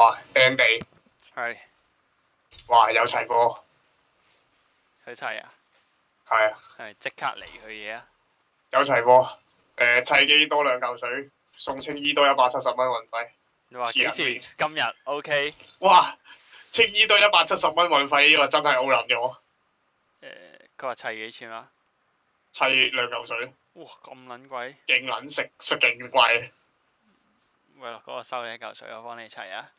Speaker 2: 哇！Andy 系哇，有齐货去砌啊！系啊，
Speaker 1: 系即刻嚟佢嘢啊！
Speaker 2: 有齐货
Speaker 1: 诶，砌机多两嚿水，送青衣多一百七十蚊运费。
Speaker 2: 你话几时？
Speaker 1: 今日 OK。哇！青衣多一百七十蚊运费，呢个真系好难咗，诶，佢话砌几钱啊？砌两嚿水。哇！咁卵贵，劲卵食，食劲贵。
Speaker 2: 喂，嗰个收你一嚿水，我帮你砌啊！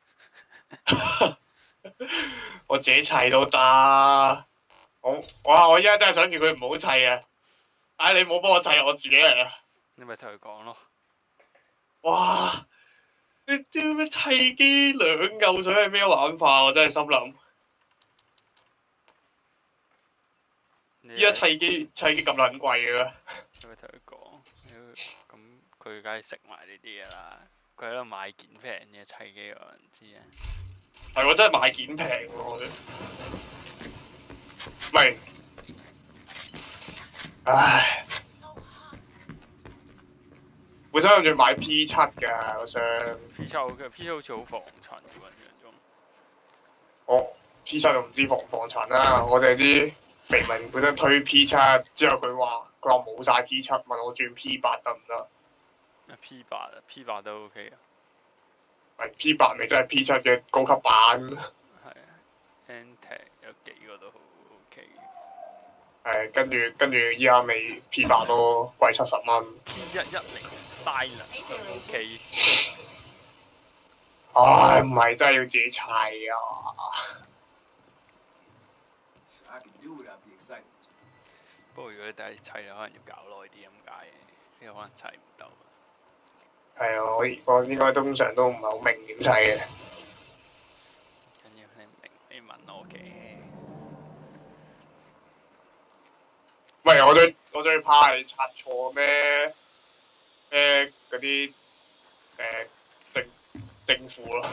Speaker 1: 我自己砌都得，我哇我依家真系想住佢唔好砌啊！唉，你唔好帮我砌，我自己嚟啊！你咪同佢讲咯。哇！你丢咩砌机两嚿水系咩玩法？我真系心谂。依家砌机砌机咁卵贵嘅。
Speaker 2: 你咪同佢讲。咁佢梗系食埋呢啲啦。佢喺度買件平嘅砌機，我唔知啊。係我真係買件平喎，我
Speaker 1: 明。唉，本身諗住買 P 七嘅，我想。P 七好嘅 P 七好防尘嘅咁樣啫。我 P 七就唔知防唔防尘啦，我淨係知明明本身推 P 七，之後佢話佢話冇晒 P 七，問我轉 P 八得唔得？P 八啊 p 八都 OK 啊，系 p 八咪即系 P 七嘅高级版。系
Speaker 2: 啊，Ant 有几个都 OK。诶，
Speaker 1: 跟住跟住依家未 P 八咯，贵七十蚊。P 一一零 s i l e n 都 OK。唉，唔系真系要自己砌啊。不
Speaker 2: 过如果你第一次砌，可能要搞耐啲咁解，因为可能砌唔到。
Speaker 1: 系啊，我我应该通常都唔系好明点砌嘅。
Speaker 2: 紧要你明，
Speaker 1: 你问我嘅。喂，我最我最怕系拆错咩咩嗰啲诶政政府咯。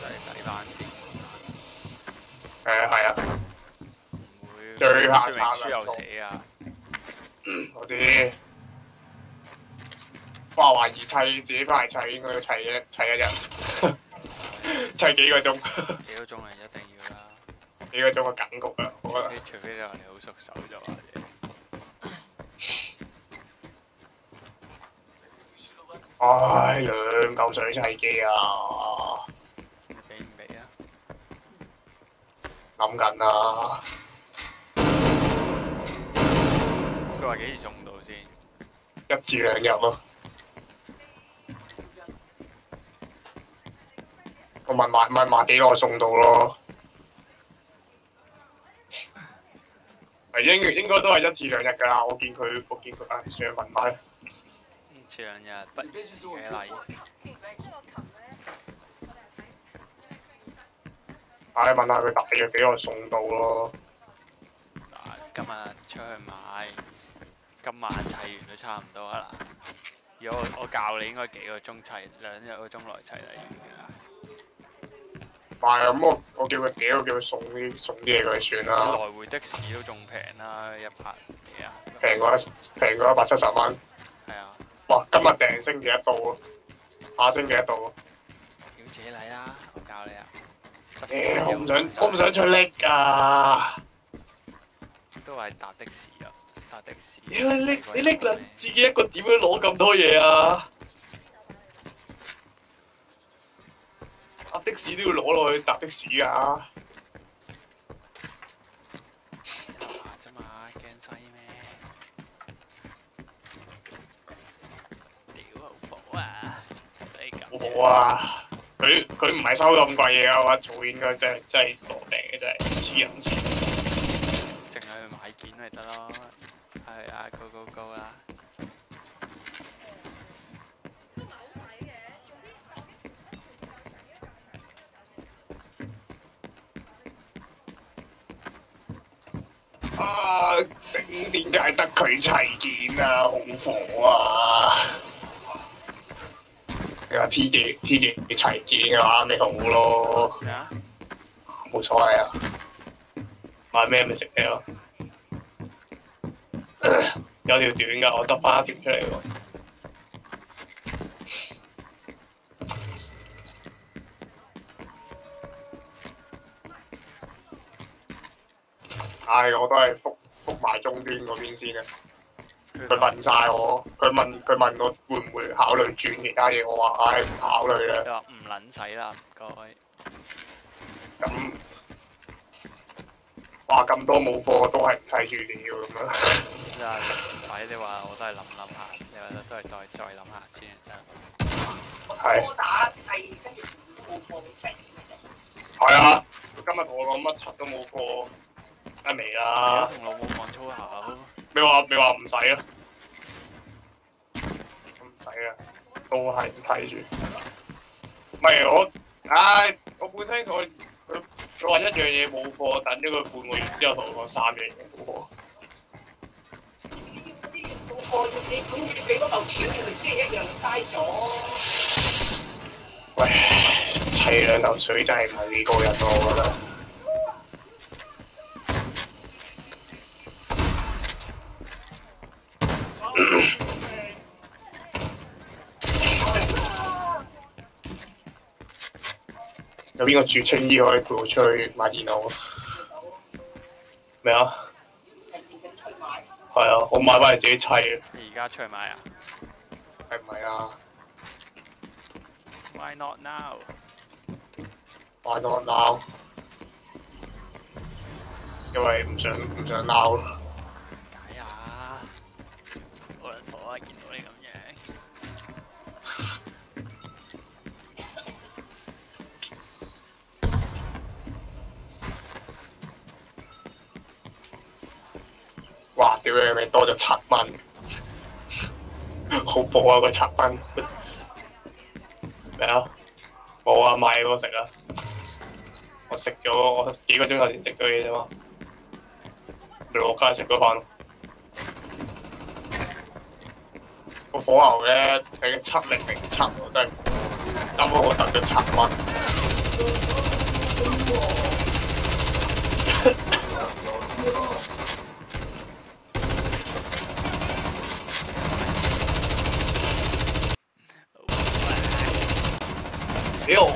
Speaker 1: 真係底單線。誒係啊。唔會。
Speaker 2: 最怕拆錯。
Speaker 3: 我知。
Speaker 1: 花懷疑砌，自己翻嚟砌應該要砌一砌一日，砌幾個鐘。幾個鐘係一定要啦，幾個鐘嘅格局啊！除非除非你話你好熟手就話啫。唉，兩嚿水砌機啊！俾唔俾啊？諗緊啊！
Speaker 2: 佢話幾時送到先？
Speaker 1: 一至兩日咯。问埋问埋几耐送到咯？系应应该都系一次两日噶啦。我见佢，我见佢啊，上问埋。一次两日，不系啦。唉，问下佢大约几耐送到咯？
Speaker 2: 今日出去买，今晚砌完都差唔多啦。如果我教你，应该几个钟砌，两日个钟内砌得完噶。
Speaker 1: 系咁，我我叫佢屌，叫佢送啲送啲嘢佢算啦。来回的士都仲平啦，一拍嘢啊！平过一平过一百七十蚊。系啊！哇！今日订星期一到啊，下星期一到啊！
Speaker 2: 小姐你啦，我教你啊！屌，我唔想我唔想出力啊！都系搭的士啊，搭的士。你拎你拎啦，自己一个点样攞
Speaker 1: 咁多嘢啊？搭的士都要攞落去搭的士㗎。啫嘛，驚西咩？屌老婆啊！你咁哇！佢佢唔係收咁貴嘢嘅話，做應該真係真係落地嘅真係黐人線。淨係去買件咪得咯，係啊，高高高啦！
Speaker 3: 点解得佢齐件啊？好火啊！
Speaker 1: 你话 TJ TJ 你齐件嘅话，你好咯。咩啊？冇所谓啊。买咩咪食咩咯。有条短噶，我得翻一条出嚟喎。系，我都系复。賣中端嗰邊先啊！佢問晒我，佢問佢問我會唔會考慮轉其他嘢？我話：唉，唔考慮啦，唔撚使啦。唔該。咁，話咁多冇貨
Speaker 2: 都係唔使住要咁樣。係唔使你話我都係諗諗下，你話都係再再諗下先啊。係。
Speaker 1: 係啊，今日我講乜柒都冇貨。阿未
Speaker 3: 啊，同老母
Speaker 1: 粗口。你話你话唔使啊？唔使啊？都係睇住。唔係我，唉，我本身我佢佢話一樣嘢冇貨，等咗佢半個月之後同我讲三樣嘢冇貨。
Speaker 3: 你嗰啲冇貨，你咁你俾多嚿錢佢，即係一樣嘥咗。
Speaker 1: 喂，砌兩嚿水真係唔几個人咯，我覺得。有邊個住青衣可以陪我出去買電腦？咩啊？係啊，我買翻嚟自己砌嘅。你而家出去買啊？係唔係啊？Why not now? Why not now? 因為唔想唔想鬧咯。哇！屌你咪多咗七蚊，好薄啊个七蚊，咩啊？冇啊，买嘢我食啊，我食咗我几个钟头先食咗嘢啫嘛，你落街食个饭。个火牛咧，睇七零零七，我真系咁我得咗七蚊。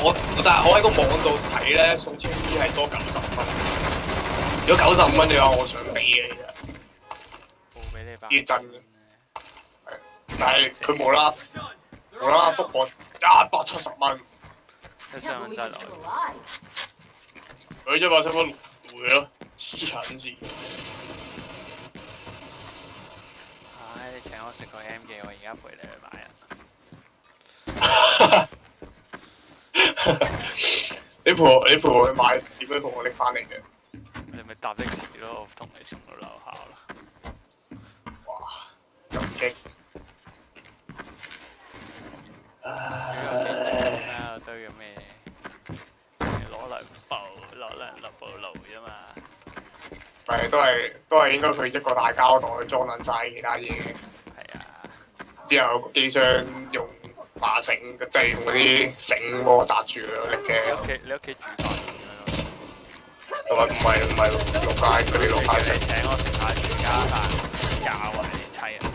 Speaker 1: 我但系我喺个网度睇咧送千支系多九十蚊，如果九十五蚊嘅话，我想俾嘅啫。我俾你翻。真嘅，但系佢冇啦，冇啦，复我一百七十蚊。七十蚊真系。佢就八十五，唔会啊，强智。
Speaker 2: 唉，你请我食个 M 记，我而家陪你去买啊。
Speaker 1: 你陪我，你陪我去買，點樣同我拎翻嚟嘅？你咪搭的士咯，我同
Speaker 2: 你送到樓下啦。哇！咁激！唉，堆嘅咩？
Speaker 1: 攞兩步，攞兩六步路啫嘛。咪都係都係應該佢一個大膠袋裝撚晒其他嘢。係啊。之後機箱用。麻绳即系用嗰啲绳喎扎住嘅。你屋企
Speaker 3: 你屋企住边啊？
Speaker 1: 同埋唔系唔系六街嗰啲六街。食。请我食下全家饭，围七你间啊！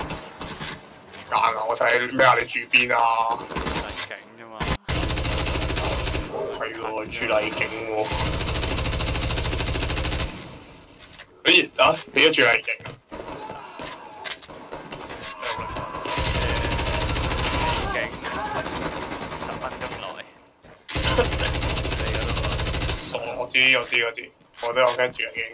Speaker 1: 假我睇咩啊？你住边啊？丽景啫嘛。系咯，住丽景喎。咦？啊？你都住丽景？知我知我知，我都有跟住已經。點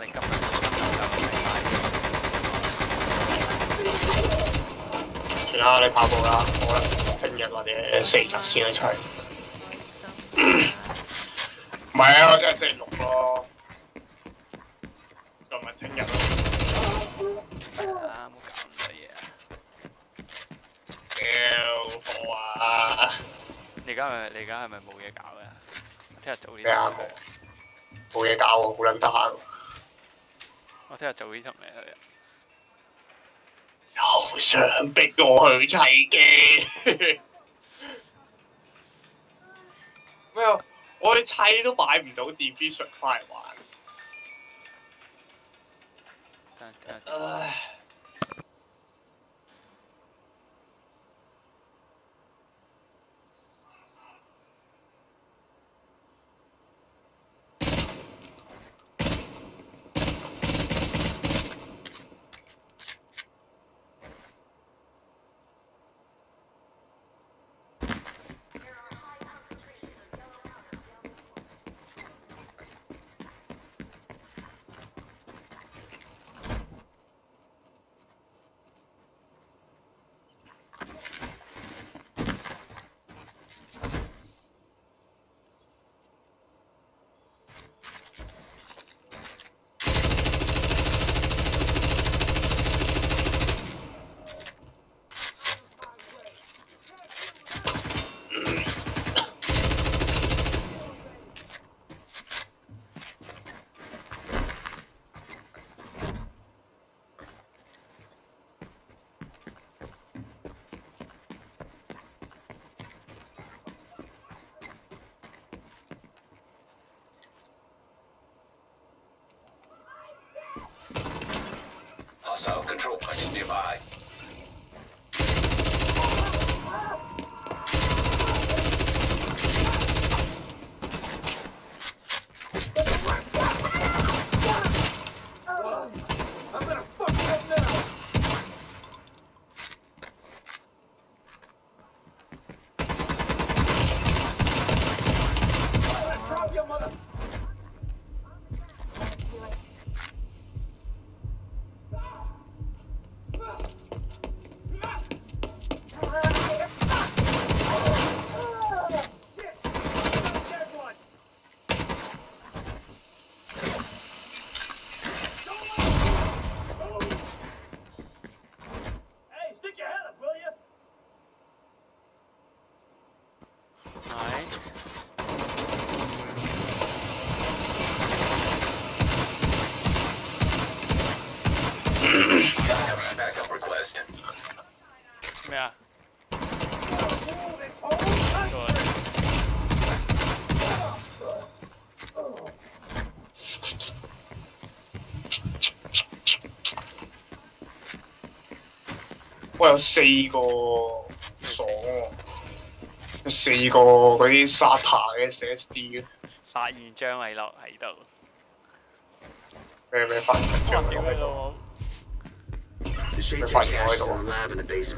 Speaker 1: 你今日今日夠未算啦，你跑步啦，我聽日或者四日先去出。唔係啊，我即係星期六咯。今日聽日。
Speaker 3: 屌火啊！
Speaker 2: 你而家系咪你而家系咪冇嘢搞噶？听日早啲去，冇嘢搞喎，好卵得闲。我听日早啲执命去
Speaker 3: 啊！又想逼我去砌机
Speaker 1: 咩？我去砌都买唔到 D V s i t c 翻嚟玩。
Speaker 3: 得得得。Hostile control point nearby.
Speaker 1: 有四个爽喎，有四个嗰啲 SATA 嘅 SSD 嘅。发现张伟乐喺度，
Speaker 3: 咩咩发发啲咩咯？咩发啲咩咯？系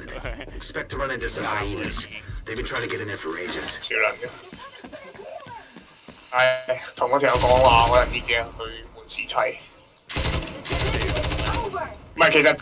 Speaker 1: 同我朋友讲话，我系灭镜去换士妻。唔系其实。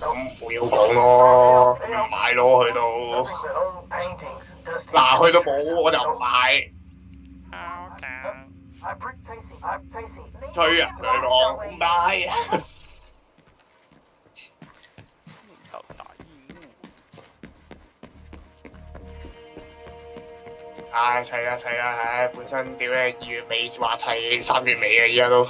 Speaker 1: 咁我要讲咯，唔买咯，去到
Speaker 3: 嗱去到冇我就唔买，退啊！唔买啊！
Speaker 1: 唉，砌啦砌啦，唉，本身屌咧二月尾话砌三月尾啊？依家都。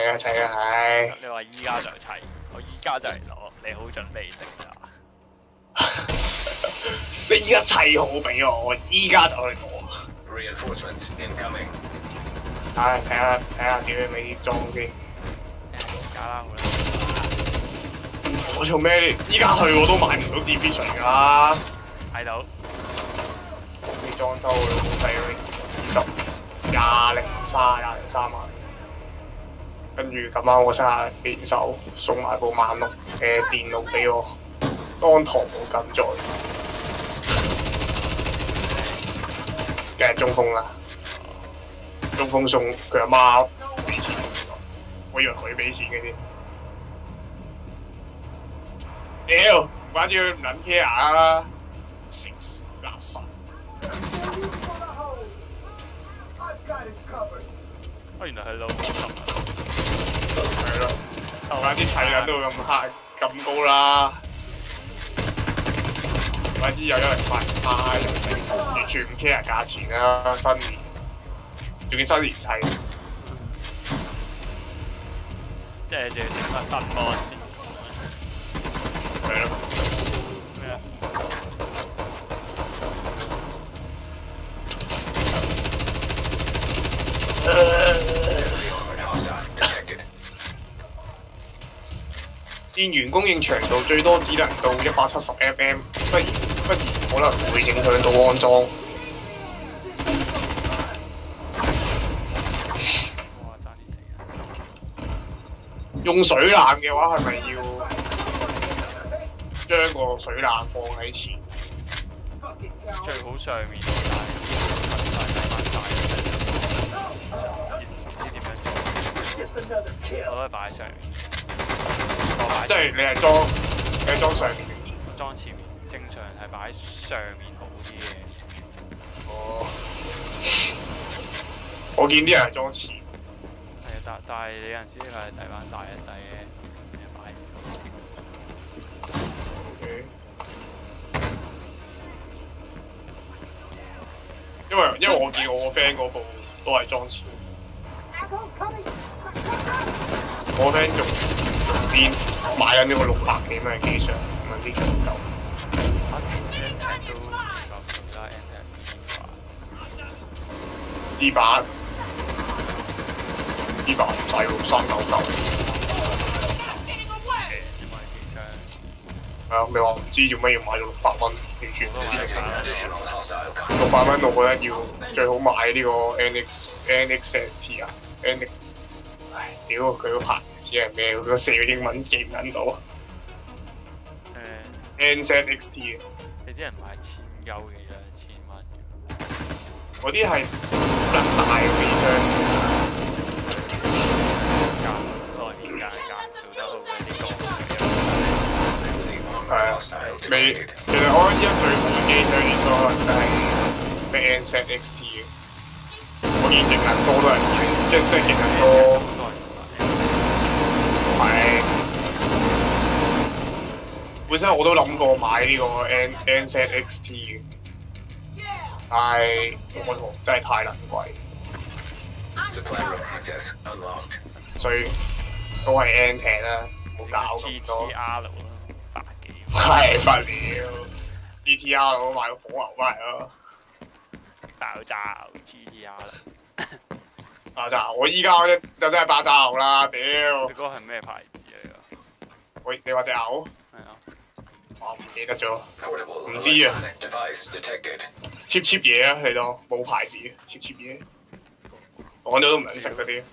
Speaker 1: 系啊，齐啊，系。你话依家就齐，我依家就嚟攞，你好准备定呀？你依家砌好俾我，我依家就去攞。Reinforcements incoming。下睇下睇下点样搵啲装先。搞啦啦。我做咩？依家去我都买唔到 d i i i v s o n 噶。睇到。啲装修嘅细仔二十廿零三廿零三万。跟住咁晚我生日連手送埋部萬六嘅電腦俾我，當堂冇咁在，驚中風啦！中風送佢阿媽，我以為佢俾錢嘅添，屌！反正諗起啦！s i x 垃圾，原呢係老闆。反啲睇人都咁嗨，咁高啦。反正有有人发嗨，完全唔 care 价钱啦、啊，新年，仲要新年砌。即系净系整
Speaker 2: 翻新波先，系咯。
Speaker 1: 电源供应长度最多只能到一百七十 m m 不然不然可能会影响到安装。用水冷嘅话，系咪要将个水冷放喺前？最好上面。
Speaker 2: 再摆上面。即系你系装你系装上面，装前面，正常系摆上面好啲嘅。哦，
Speaker 1: 我见啲人系装前，系
Speaker 2: 啊，但但系你有阵时系底板大一仔嘅，摆。
Speaker 1: 因为因为我见我个 friend 嗰部都系装前。我听做边买紧呢个六百几蚊嘅机上，问机够唔够？N
Speaker 3: X N T 六百 N X N T
Speaker 1: 二百二百买咗三九九系啊！你话唔知做咩要买咗六百蚊，完全六百蚊，我觉得要最好买呢个 N X N X N T 啊！N X T，唉，屌佢个牌子系咩？佢个四个英文记唔谂到？诶，N C X T 啊！
Speaker 2: 你
Speaker 3: 啲人买千优嘅啫，千蚊？
Speaker 1: 嗰啲系得大 B 枪。系啊，未？其实我依家最嘅机虽然讲系咩 N C X T，我见净系多都系。即即系其实系，本身我都谂过买呢个 N N C X T，但系我好真系太难貴，n 所以都系 N T 啦，唔搞咁多。系不了，G T R 我买个火牛翻嚟咯，爆炸 G T R 啦。爆炸！我依家就真系爆炸牛啦，屌！你个系咩牌子嚟噶？喂，你话只牛？系啊。我唔记得咗，唔知啊。cheap cheap 嘢啊，你都冇牌子 cheap cheap 嘢，我睇都唔肯食嗰啲。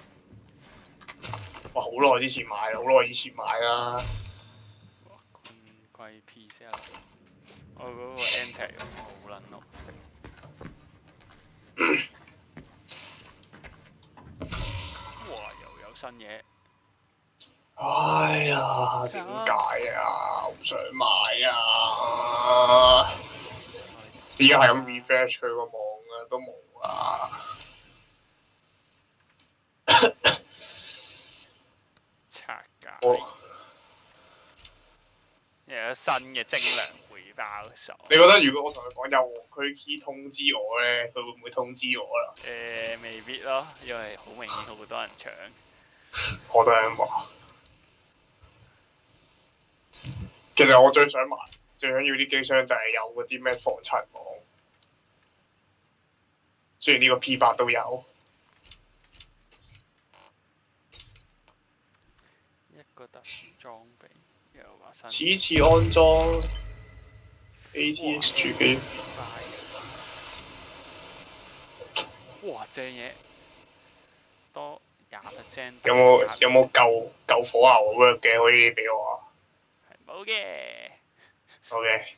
Speaker 1: 哇，好耐之前买好耐以前买啦。贵贵 P C 啊！我嗰
Speaker 2: 个 Antec 好卵咯。新嘢，
Speaker 3: 哎呀，点解啊？唔想买啊！
Speaker 1: 依家系咁 refresh 佢个网啊，都冇啊！拆价，又有新嘅精良背包
Speaker 2: 手。你觉得如果
Speaker 1: 我同佢讲有，佢会通知我咧？佢会唔会通知我啦？诶，未必咯，因为好明显好多人抢。我都系话。其实我最想买、最想要啲机箱就系有嗰啲咩防尘网。虽然呢个 P 八都有。
Speaker 2: 一个特殊装备。此次安装
Speaker 3: ATX 主机。
Speaker 2: 哇！正嘢多。有冇有冇救
Speaker 1: 救火牛嘅可以俾我？啊？冇嘅。O K。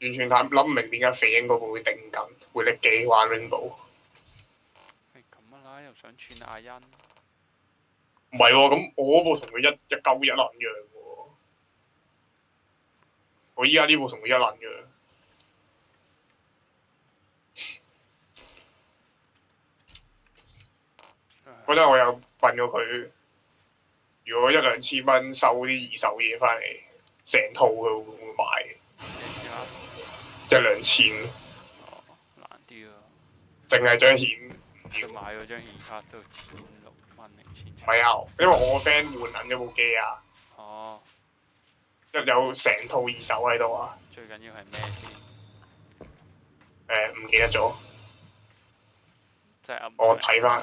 Speaker 1: 完全睇谂唔明点解肥英嗰部会顶紧，会力记玩 Rainbow。
Speaker 2: 系咁啊啦，又想串阿欣。
Speaker 1: 唔系喎，咁我嗰部同佢一一鸠一难样嘅。我依家呢部同佢一难样。我覺得我有瞓咗佢，如果一兩千蚊收啲二手嘢翻嚟，成套佢會唔會買？一兩千。哦，難啲啊！淨係張顯要買嗰張顯卡都千六蚊零。唔係啊，因為我個 friend 換緊一部機啊。哦。一有成套二手喺度啊。最緊要係咩先？誒，唔記得咗。即係我睇翻。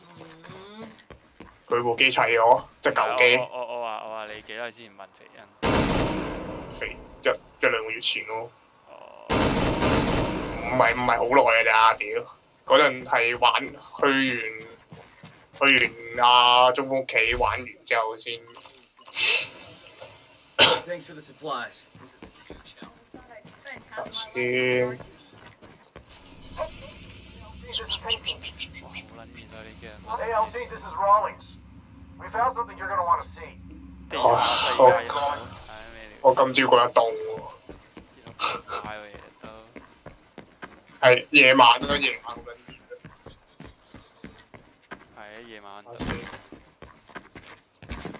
Speaker 1: 佢部機砌咗，即係舊機。我我我話我話你幾耐之前問肥人？肥一一兩個月前咯。哦。唔係唔係好耐啊！咋屌？嗰陣係玩去完去完阿中峯屋企玩完之後先。
Speaker 4: Thanks for the supplies. This is a huge
Speaker 1: help. Thanks for having me on the
Speaker 4: show. Hey, LT, this is Rawlings.
Speaker 1: 我我我今朝嗰一棟喎，夜晚都夜晚。系啊，夜晚。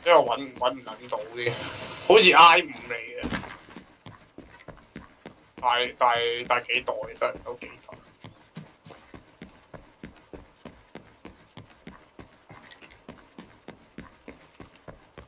Speaker 1: 因為揾揾唔揾到啲，好似 I 唔嚟嘅，大第第幾代真係都幾。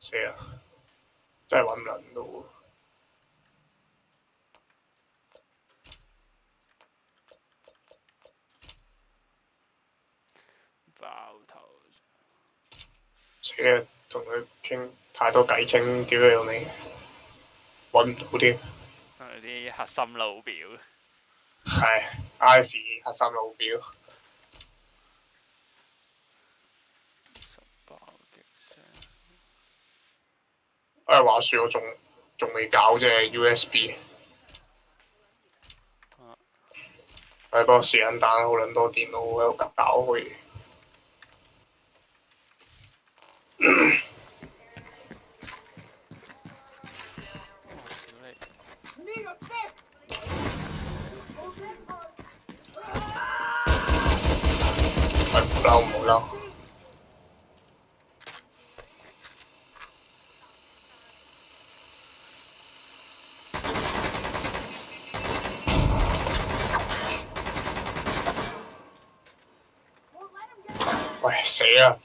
Speaker 1: 死啊！真系搵唔到，
Speaker 2: 爆头死啦！同佢倾太多偈，倾屌你老味，
Speaker 1: 搵唔到添。啲核心老表系 I v y 核心老表。誒話説我仲仲未搞啫 USB。係個時間單好撚多電腦喺度搞去。唔好嬲唔好嬲。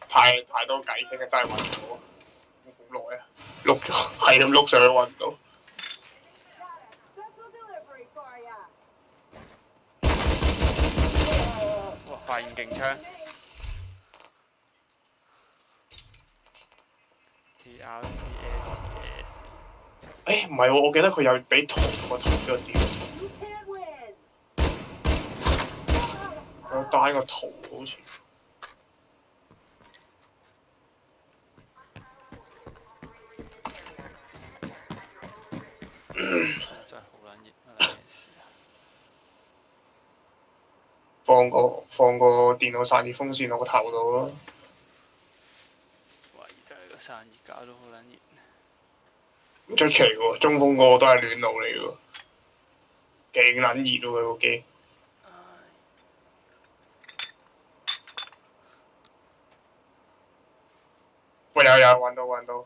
Speaker 1: 太太多計，聽日真係搵唔到，好耐啊！碌咗，係咁碌上去搵唔到。
Speaker 2: 哇！發現勁！PLCSCS！
Speaker 1: 哎，唔係喎，我記得佢有俾圖，我睇下點。我帶個圖好似。
Speaker 3: 真好啊！
Speaker 1: 放個放个電腦散熱風扇落個頭度咯。懷疑真係個散熱搞到好撚熱。唔出奇喎，中風個個都係暖爐嚟喎，劲撚熱喎佢部機。喂，有有搵到搵到。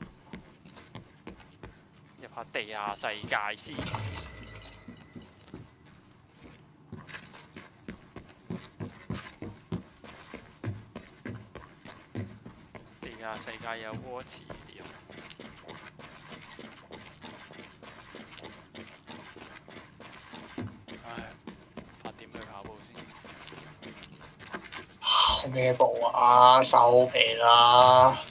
Speaker 2: 地下世界先，地下世界有歌池了。
Speaker 1: 唉，八點去跑步先。跑咩步啊？收皮啦～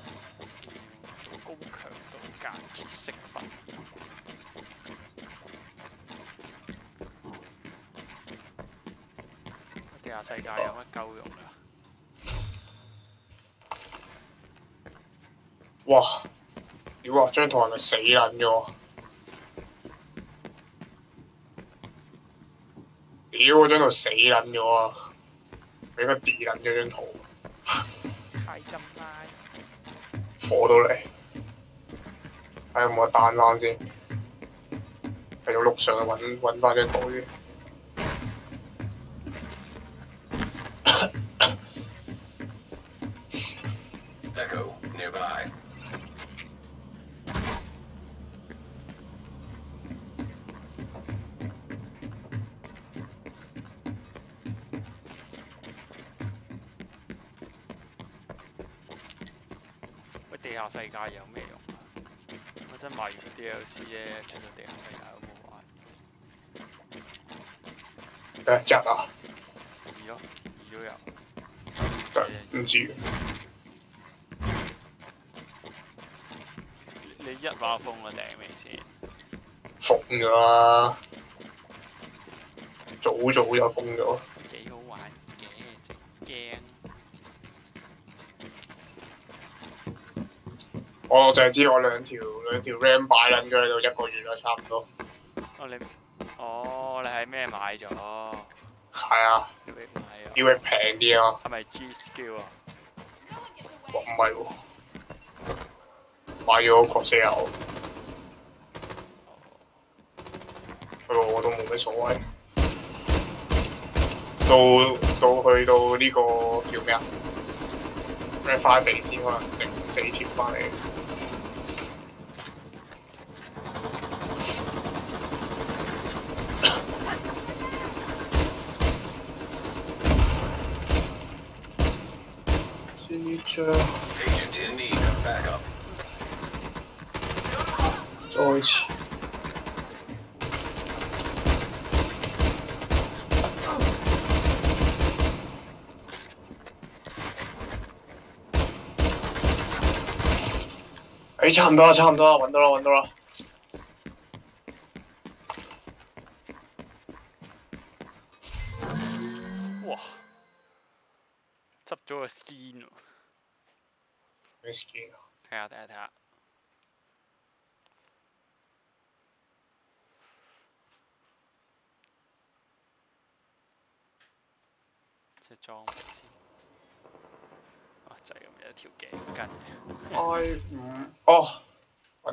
Speaker 1: 世界有乜鸠用啊！哇！屌啊！张图系咪死捻咗？屌！我张图死捻咗啊！俾佢二捻咗张图，太浸啦！火到嚟！睇下有冇单翻先。喺碌上揾揾翻张图。先。
Speaker 2: 下世界有咩用啊？嗰陣买完啲 DLC 咧，出咗地下世界有冇
Speaker 3: 玩？誒，正啊！唔
Speaker 1: 要，唔要但系唔知。
Speaker 2: 你一馬封啦，頂未先？
Speaker 1: 封咗啦，早早就封咗。我净係知我兩條兩條 RAM 摆撚咗喺度一個月啦，差唔多。哦，你哦，你系咩買咗？係啊，要位平啲啊。係咪 G Skill 啊？唔係喎，買咗 c o s a i r 不過我都冇咩所謂，到到去到呢個叫咩啊？咩快遞先可能整四条翻嚟。多唔差不唔了，完到了，完到了。
Speaker 2: 哇，执咗个 skin 喎，咩 skin？睇下睇下睇下，食粽。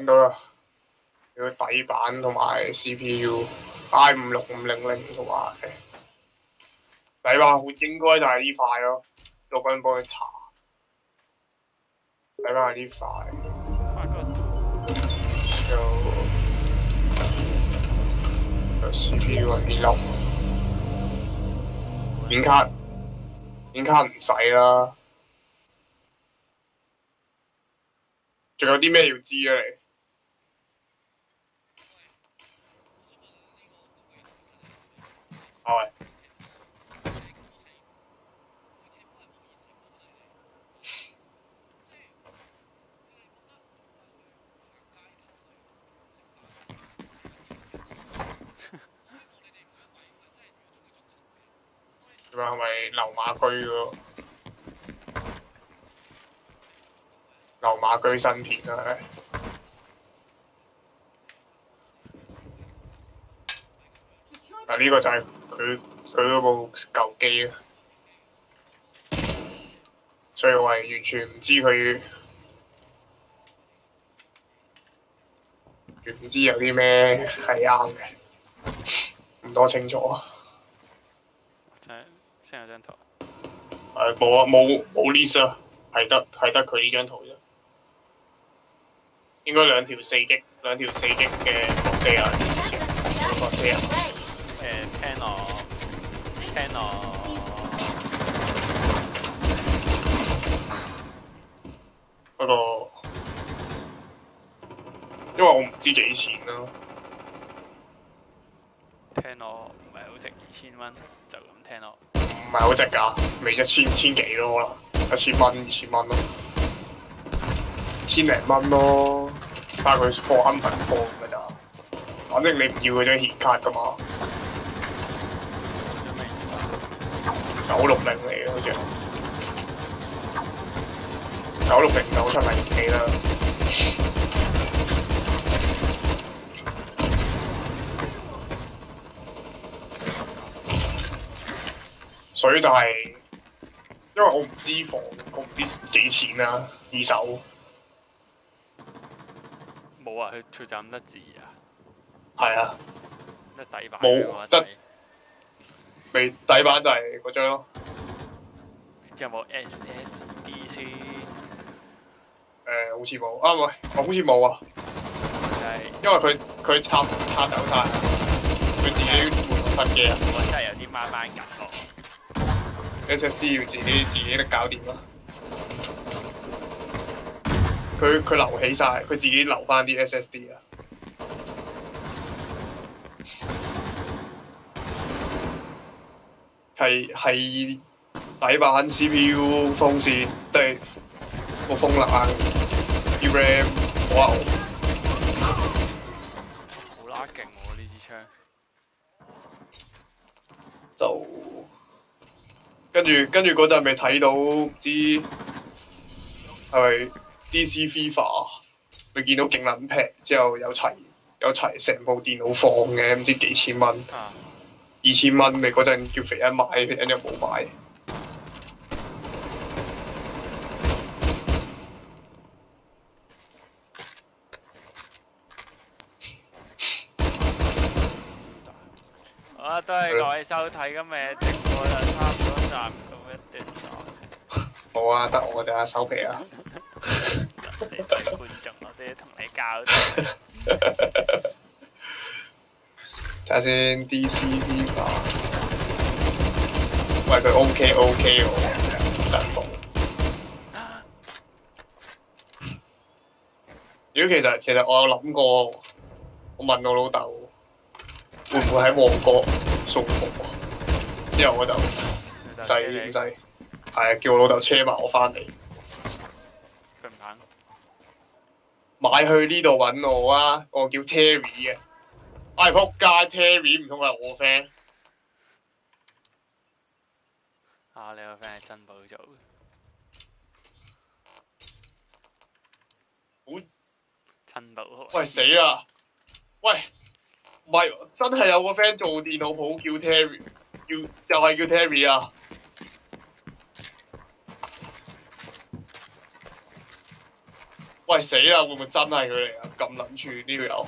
Speaker 1: 到啦，佢底板同埋 C P U I 五六五零零同埋底板，好應該就係呢塊咯。六人幫佢查，底板係呢塊，有 C P U 係呢粒，顯卡顯卡唔使啦，仲有啲咩要知啊？你？好咪？咁 係咪流馬居嗰流馬居新田啊，嗱，呢個就係。佢佢嗰部舊機啊，所以我係完全唔知佢唔知有啲咩係啱嘅，唔多清楚啊！真係先有張圖，诶冇啊冇冇 list 啊，係得係得佢呢張圖啫，應該兩條四击兩條四击嘅色啊，嗰個啊，誒聽我。听咯，嗱，因为我唔知几钱咯，
Speaker 2: 听我唔系好值千蚊，就咁听我，唔系好值噶，未
Speaker 1: 一千千几多能一千蚊二千蚊咯，千零蚊咯，但系佢破温品货噶咋，反正你唔要佢张显卡噶嘛。九六零嚟嘅好似，九六零九七零幾啦。所以就係因為我唔知房，我唔知幾錢啦，二手。
Speaker 2: 冇啊，佢出站得字啊。係啊。得底牌？冇得。未底板就係嗰張咯。
Speaker 1: 有冇 SSD 先？誒，好似冇啊！唔我好似冇啊。因為佢佢插插走晒，佢自己換新嘅啊。我真係有啲掹掹緊咯。SSD 要自己自己都搞掂咯。佢佢留起晒，佢自己留翻啲 SSD 啊。系系底板 C P U 风扇都系个风冷 D R A M 好
Speaker 3: 好拉劲喎呢支枪。
Speaker 1: 就跟住跟住嗰阵咪睇到唔知系咪 D C FIFA，咪见到劲卵平，之后有齐有齐成部电脑放嘅，唔知几千蚊。二千蚊咪嗰陣叫肥买，肥一又冇買。
Speaker 2: 我都係位收睇咁嘅，直播就差唔多站到一段路。我啊，得我就手皮啊。我
Speaker 1: 都要同你哈。睇下先，D C D 吧。喂，佢 OK OK 喎，得嘅。如果其實其實我有諗過，我問我老豆會唔會喺旺角送货，之後我就制點制，係啊，叫我老豆車埋我翻嚟。佢唔肯。買去呢度揾我啊！我叫 Terry 嘅。o n 仆街，Terry 唔通系我 friend？
Speaker 2: 啊，你个 friend 系真暴躁，好真暴！喂死啦！
Speaker 1: 喂，唔系真系有个 friend 做电脑铺，叫 Terry，叫就系叫 Terry 啊！喂死啦！会唔会真系佢嚟啊？咁谂住呢个友！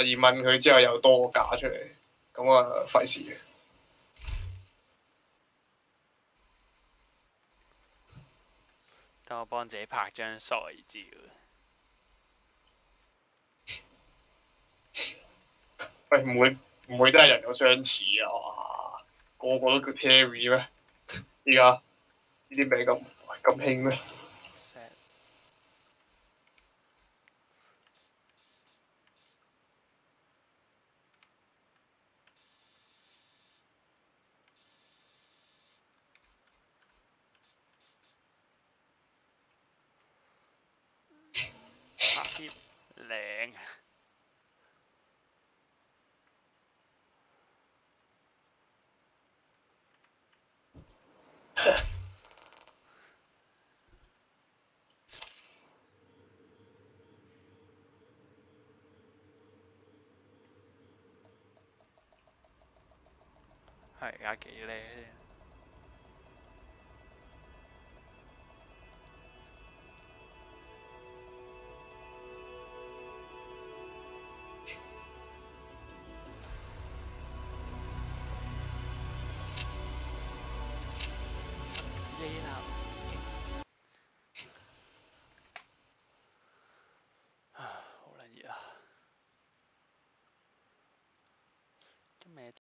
Speaker 1: 而問佢之後又多假出嚟，咁啊費事嘅。
Speaker 2: 等我幫自己拍張帥照。
Speaker 1: 喂，唔會唔會真係人有相似啊？個個都叫 Terry 咩？依家呢啲名咁咁兴咩？
Speaker 2: 而家你嘞。